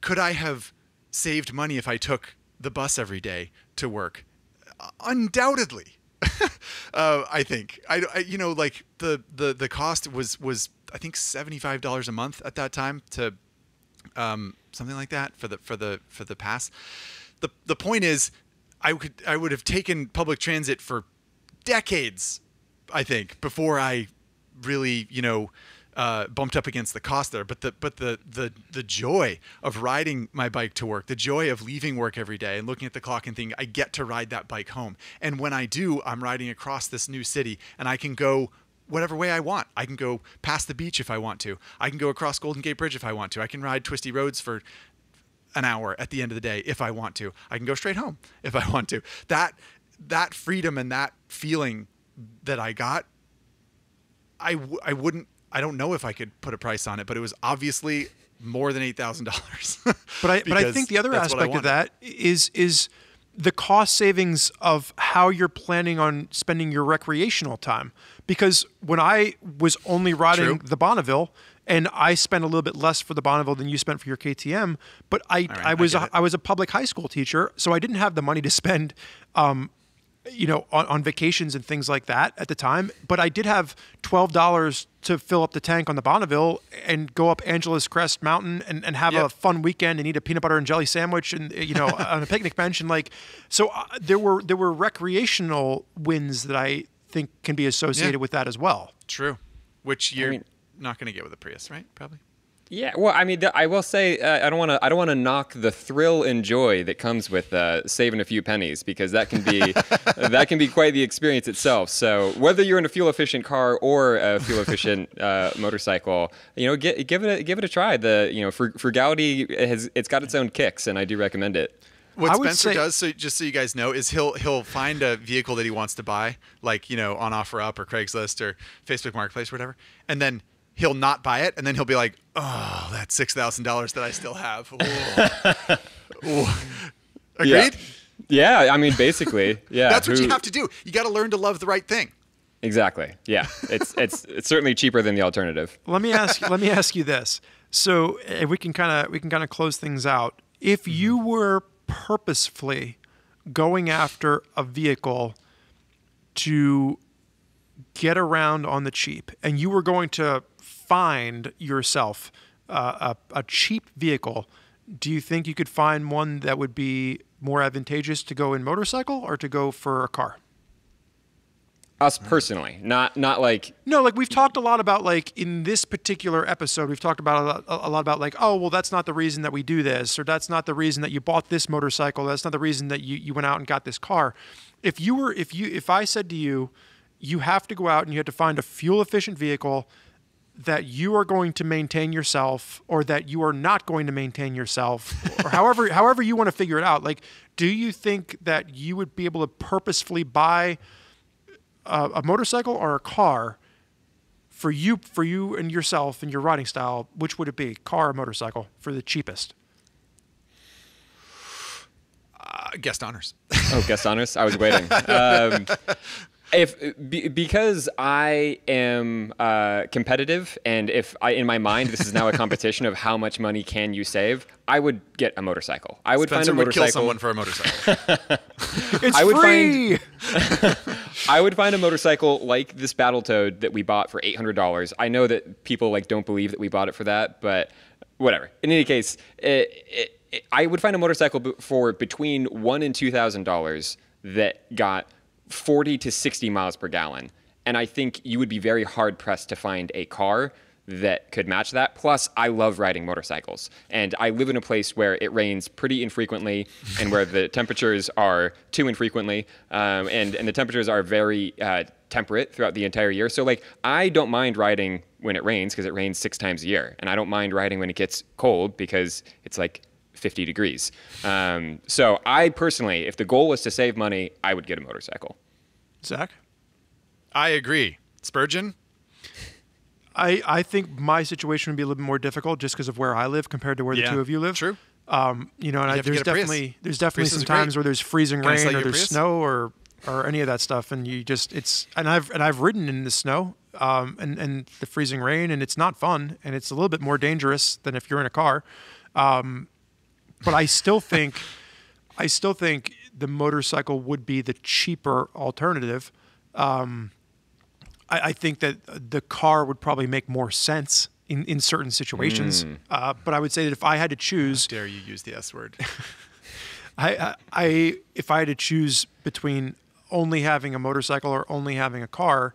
could I have saved money if I took the bus every day to work? Undoubtedly. uh, I think I, I you know like the the the cost was was I think seventy five dollars a month at that time to um, something like that for the for the for the pass. The the point is, I could I would have taken public transit for decades, I think, before I really you know uh, bumped up against the cost there. But the but the the the joy of riding my bike to work, the joy of leaving work every day and looking at the clock and thinking I get to ride that bike home. And when I do, I'm riding across this new city and I can go whatever way I want. I can go past the beach if I want to. I can go across Golden Gate Bridge if I want to. I can ride twisty roads for an hour at the end of the day if I want to. I can go straight home if I want to. That that freedom and that feeling that I got, I w- I wouldn't. I don't know if I could put a price on it, but it was obviously more than eight thousand dollars. But I but I think the other aspect of that is is the cost savings of how you're planning on spending your recreational time. Because when I was only riding True. the Bonneville and I spent a little bit less for the Bonneville than you spent for your KTM, but I right, I I was get a. I was a public high school teacher, so I didn't have the money to spend um, you know, on, on vacations and things like that at the time. But I did have twelve dollars to fill up the tank on the Bonneville and go up Angeles Crest Mountain and, and have a fun weekend and eat a peanut butter and jelly sandwich and you know on a picnic bench and like so uh, there were there were recreational wins that I think can be associated Yeah. with that as well. true, which you're mean- not going to get with a Prius, right? Probably. Yeah, well, I mean, I will say uh, I don't want to. I don't want to knock the thrill and joy that comes with uh, saving a few pennies because that can be that can be quite the experience itself. So whether you're in a fuel efficient car or a fuel efficient uh, motorcycle, you know, gi- give it a, give it a try. The you know frug- frugality has it's got its own kicks, and I do recommend it. What I Spenser say- does, so just so you guys know, is he'll he'll find a vehicle that he wants to buy, like you know on OfferUp or Craigslist or Facebook Marketplace or whatever, and then he'll not buy it, and then he'll be like, "Oh, that six thousand dollars that I still have." Ooh. Ooh. Agreed. Yeah, I mean, basically, yeah. That's what you have to do. You got to learn to love the right thing. Exactly. Yeah, it's it's it's certainly cheaper than the alternative. let me ask let me ask you this. So if we can kind of we can kind of close things out. If mm-hmm. you were purposefully going after a vehicle to get around on the cheap, and you were going to find yourself uh, a, a cheap vehicle, do you think you could find one that would be more advantageous to go in motorcycle or to go for a car? Us personally, not not like No, like we've talked a lot about like in this particular episode, we've talked about a lot, a lot about like, oh, well, that's not the reason that we do this, or that's not the reason that you bought this motorcycle, that's not the reason that you, you went out and got this car. If you were, if you, if I said to you, you have to go out and you have to find a fuel efficient vehicle that you are going to maintain yourself, or that you are not going to maintain yourself, or however, however you want to figure it out. Like, do you think that you would be able to purposefully buy a, a motorcycle or a car? for you for you and yourself and your riding style which would it be car or motorcycle for the cheapest Uh, guest honors. oh guest honors. I was waiting. Um, if be, because I am uh, competitive, and if I in my mind this is now a competition of how much money can you save, I would get a motorcycle. I would Spenser find a motorcycle. would kill someone for a motorcycle. It's I would free. I would find a motorcycle like this Battletoad that we bought for eight hundred dollars. I know that people like don't believe that we bought it for that, but whatever. In any case, it, it, it, I would find a motorcycle for between one and two thousand dollars that got forty to sixty miles per gallon, and I think you would be very hard pressed to find a car that could match that. Plus, I love riding motorcycles, and I live in a place where it rains pretty infrequently, and where the temperatures are too infrequently, um, and and the temperatures are very uh, temperate throughout the entire year. So like, I don't mind riding when it rains because it rains six times a year, and I don't mind riding when it gets cold because it's like 50 degrees. Um, so I personally, if the goal was to save money, I would get a motorcycle. Zack. I agree. Spurgeon? I, I think my situation would be a little bit more difficult just because of where I live compared to where the two of you live. True. Um, you know, and I, have to there's get a Prius. definitely there's definitely some are great. times where there's freezing Can rain or there's Prius? snow or or any of that stuff, and you just it's and I've and I've ridden in the snow um, and and the freezing rain, and it's not fun, and it's a little bit more dangerous than if you're in a car. Um, but I still think I still think the motorcycle would be the cheaper alternative. Um, I, I think that the car would probably make more sense in, in certain situations. Uh, but I would say that if I had to choose, Dare you use the S word? I, I, I if I had to choose between only having a motorcycle or only having a car,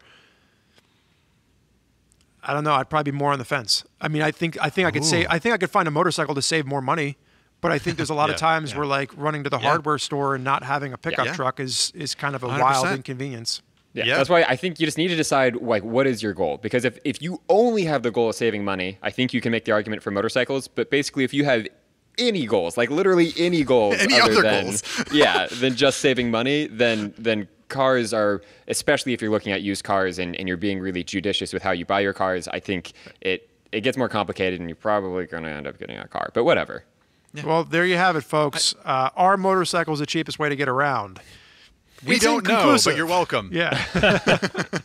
I don't know. I'd probably be more on the fence. I mean, I think I think I could say I think I could find a motorcycle to save more money, but I think there's a lot of times yeah. where like running to the Yeah. hardware store and not having a pickup Yeah. truck is is kind of a wild 100%. inconvenience. Yeah, Yeah. that's why I think you just need to decide like what is your goal because if if you only have the goal of saving money, I think you can make the argument for motorcycles. But basically, if you have any goals, like literally any goals, Any other other than goals. yeah, than just saving money, then then cars are especially if you're looking at used cars and, and you're being really judicious with how you buy your cars. I think it it gets more complicated and you're probably going to end up getting a car. But whatever. Well, there you have it, folks. Uh, are motorcycles the cheapest way to get around? We It's don't know, but you're welcome. Yeah.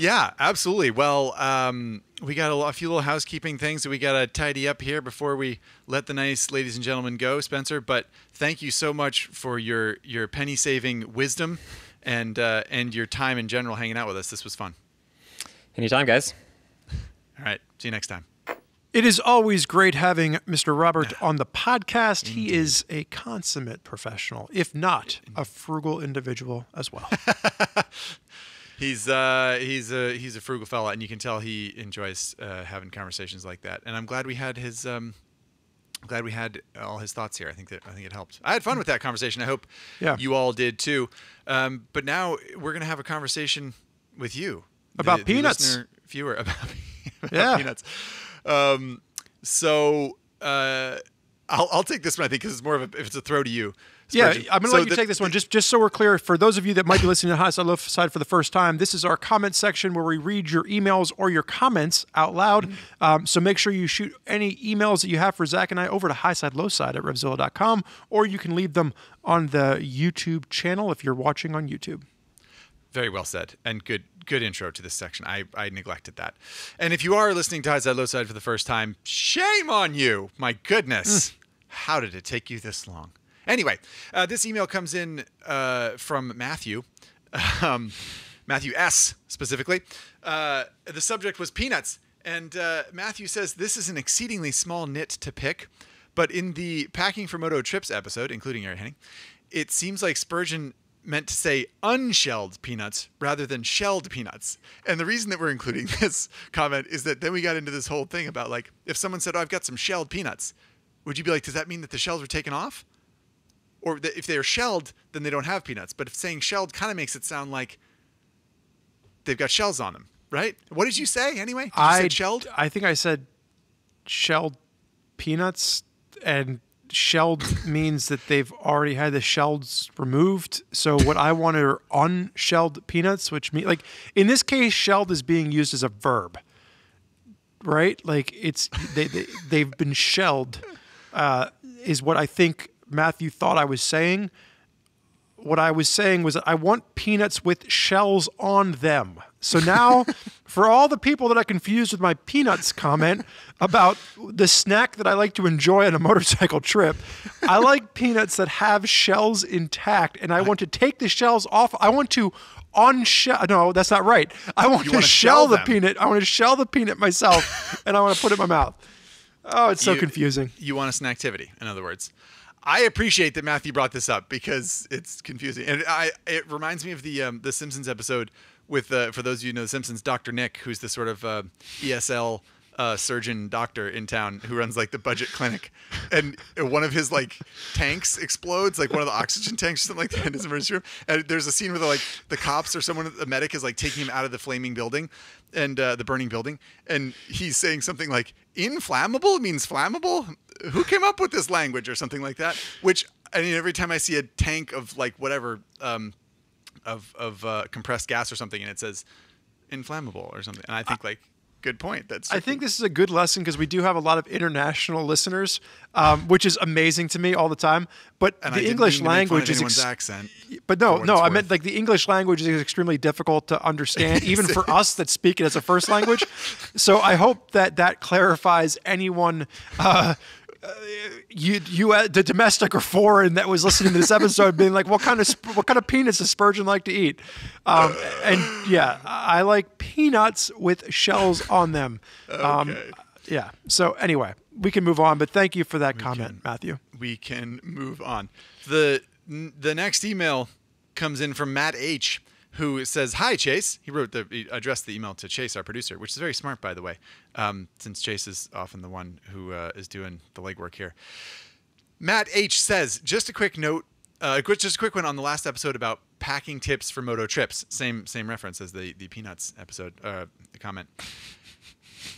Yeah, absolutely. Well, um, we got a, a few little housekeeping things that we got to tidy up here before we let the nice ladies and gentlemen go, Spenser. But thank you so much for your your penny saving wisdom and uh, and your time in general hanging out with us. This was fun. Anytime, guys. All right, see you next time. It is always great having Mr. Robert on the podcast. He is a consummate professional, if not a frugal individual as well. He's uh, he's a he's a frugal fella, and you can tell he enjoys uh, having conversations like that. And I'm glad we had his um, glad we had all his thoughts here. I think that I think it helped. I had fun with that conversation. I hope Yeah. you all did too. Um, but now we're gonna have a conversation with you About the peanuts. listener, viewer about, about Yeah. peanuts. Um, so uh, I'll I'll take this one. I think because it's more of a if it's a throw to you. Yeah, I'm going to So let you the- take this one. Just just so we're clear, for those of you that might be listening to High Side Low Side for the first time, this is our comment section where we read your emails or your comments out loud. Mm-hmm. Um, so make sure you shoot any emails that you have for Zack and I over to High Side Low Side at Revzilla.com, or you can leave them on the YouTube channel if you're watching on YouTube. Very well said, and good good intro to this section. I, I neglected that. And if you are listening to High Side Low Side for the first time, shame on you! My goodness, how did it take you this long? Anyway, uh, this email comes in uh, from Matthew, um, Matthew S. specifically. Uh, the subject was peanuts, and uh, Matthew says this is an exceedingly small nit to pick, but in the Packing for Moto Trips episode, including Ari Henning, it seems like Spurgeon meant to say unshelled peanuts rather than shelled peanuts. And the reason that we're including this comment is that then we got into this whole thing about like if someone said, "Oh, I've got some shelled peanuts," would you be like, "Does that mean that the shells were taken off?" Or that if they are shelled, then they don't have peanuts. But if saying shelled kind of makes it sound like they've got shells on them, right? What did you say anyway? You I said shelled? I think I said shelled peanuts, and shelled means that they've already had the shells removed. So what I wanted are unshelled peanuts, which mean like in this case, shelled is being used as a verb, right? Like it's they, they they've been shelled, uh, is what I think Matthew thought I was saying. what I was saying was I want peanuts with shells on them. So now, for all the people that I confused with my peanuts comment about the snack that I like to enjoy on a motorcycle trip, I like peanuts that have shells intact, and I want to take the shells off. I want to unshell. No, that's not right. I want to wanna shell shell the peanut. I want to shell the peanut myself, and I want to put it in my mouth. Oh, it's so You- confusing. You want a snacktivity, in other words. I appreciate that Matthew brought this up because it's confusing, and I it reminds me of the um, the Simpsons episode with uh, for those of you who know the Simpsons, Doctor Nick, who's the sort of uh, ESL uh, surgeon doctor in town who runs like the budget clinic, and one of his like tanks explodes, like one of the oxygen tanks or something like that in his emergency room. And there's a scene where like the cops or someone, the medic is like taking him out of the flaming building and uh, the burning building, and he's saying something like inflammable means flammable. Who came up with this language or something like that? Which I mean, every time I see a tank of like whatever um, of of uh, compressed gas or something, and it says inflammable or something, and I think like good point. That's I think this is a good lesson because we do have a lot of international listeners, um, which is amazing to me all the time. But and I the English mean to make fun language is. Ex- accent. but no, no, I meant like the English language is extremely difficult to understand, even for us that speak it as a first language. So I hope that that clarifies anyone. Uh, uh, you, you, uh, the domestic or foreign that was listening to this episode, being like, "What kind of what kind of peanuts does Spurgeon like to eat?" Um, and yeah, I like peanuts with shells on them. Um, Okay. yeah. So anyway, we can move on, but thank you for that comment, Matthew. we can move on. The the next email comes in from Matt H, who says, "Hi Chase." He wrote the he addressed the email to Chase, our producer, which is very smart, by the way, um, since Chase is often the one who uh, is doing the legwork here. Matt H says, just a quick note, uh, just a quick one on the last episode about packing tips for moto trips. Same same reference as the the peanuts episode. Uh, the comment.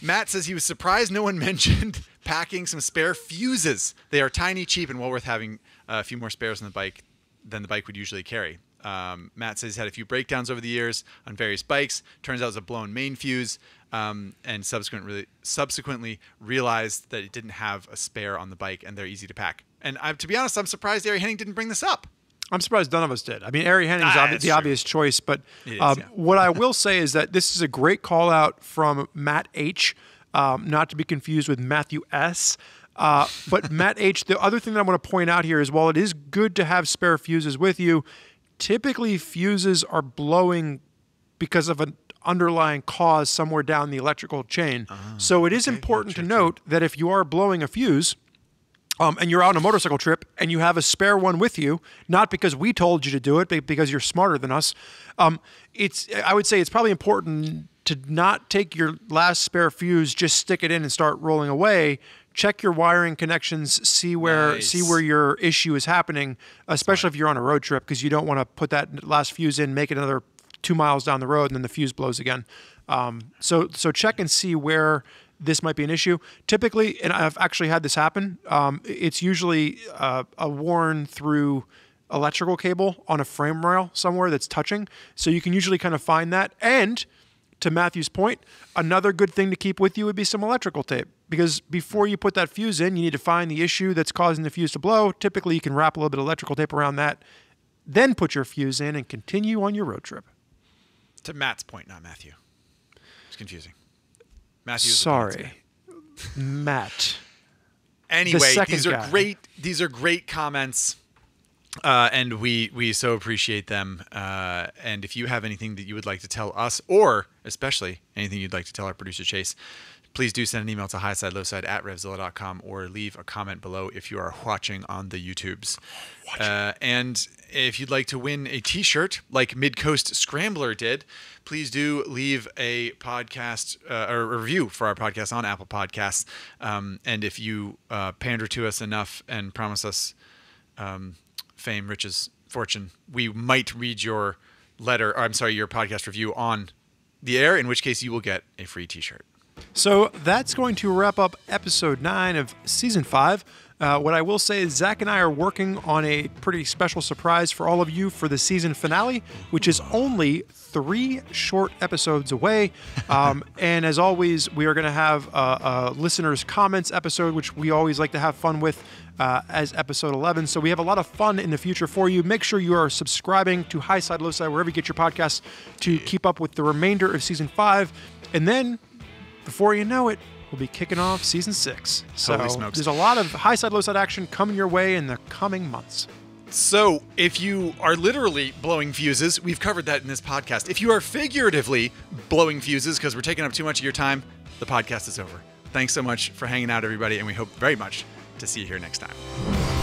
Matt says he was surprised no one mentioned packing some spare fuses. They are tiny, cheap, and well worth having uh, a few more spares on the bike than the bike would usually carry. Um, Matt says he's had a few breakdowns over the years on various bikes. Turns out it was a blown main fuse, um, and subsequently subsequently realized that it didn't have a spare on the bike, and they're easy to pack. And I, to be honest, I'm surprised Ari Henning didn't bring this up. I'm surprised none of us did. I mean, Ari Henning's Ah, obvi- the true. obvious choice, but is, um, yeah. what I will say is that this is a great call out from Matt H, um, not to be confused with Matthew S. Uh, but Matt H, the other thing that I want to point out here is while it is good to have spare fuses with you, typically fuses are blowing because of an underlying cause somewhere down the electrical chain. so it is important to note that if you are blowing a fuse, um, and you're out on a motorcycle trip and you have a spare one with you, not because we told you to do it, but because you're smarter than us, um, it's I would say it's probably important to not take your last spare fuse, just stick it in and start rolling away. Check your wiring connections, see where Nice. see where your issue is happening, especially if you're on a road trip, because you don't want to put that last fuse in, make it another two miles down the road, and then the fuse blows again. Um, so so check and see where this might be an issue. Typically, and I've actually had this happen. Um, it's usually uh, a worn through electrical cable on a frame rail somewhere that's touching. So you can usually kind of find that. And to Matthew's point, another good thing to keep with you would be some electrical tape because before you put that fuse in, you need to find the issue that's causing the fuse to blow. Typically, you can wrap a little bit of electrical tape around that, then put your fuse in and continue on your road trip. To Matt's point, not Matthew. It's confusing. Matthew. is the peanuts guy. Sorry, Matt. Anyway, second these are guy. great. These are great comments, uh, and we we so appreciate them. Uh, and if you have anything that you would like to tell us, or especially anything you'd like to tell our producer Chase, please do send an email to highside lowside at revzilla.com or leave a comment below if you are watching on the YouTubes. Uh, and if you'd like to win a T-shirt like Mid Coast Scrambler did, please do leave a podcast uh, or a review for our podcast on Apple Podcasts. Um, and if you uh, pander to us enough and promise us um, fame, riches, fortune, we might read your letter. Or I'm sorry, your podcast review on the air. In which case, you will get a free T-shirt. So that's going to wrap up episode nine of season five Uh, what I will say is Zack and I are working on a pretty special surprise for all of you for the season finale, which is only three short episodes away. Um, and as always, we are going to have a, a listeners' comments episode, which we always like to have fun with. Uh, as episode 11. So we have a lot of fun in the future for you. Make sure you are subscribing to High Side Low Side wherever you get your podcasts to keep up with the remainder of season five. And then, before you know it, we'll be kicking off season six. So there's a lot of high side, low side action coming your way in the coming months. So, if you are literally blowing fuses, we've covered that in this podcast. If you are figuratively blowing fuses because we're taking up too much of your time, the podcast is over. Thanks so much for hanging out, everybody, and we hope very much to see you here next time.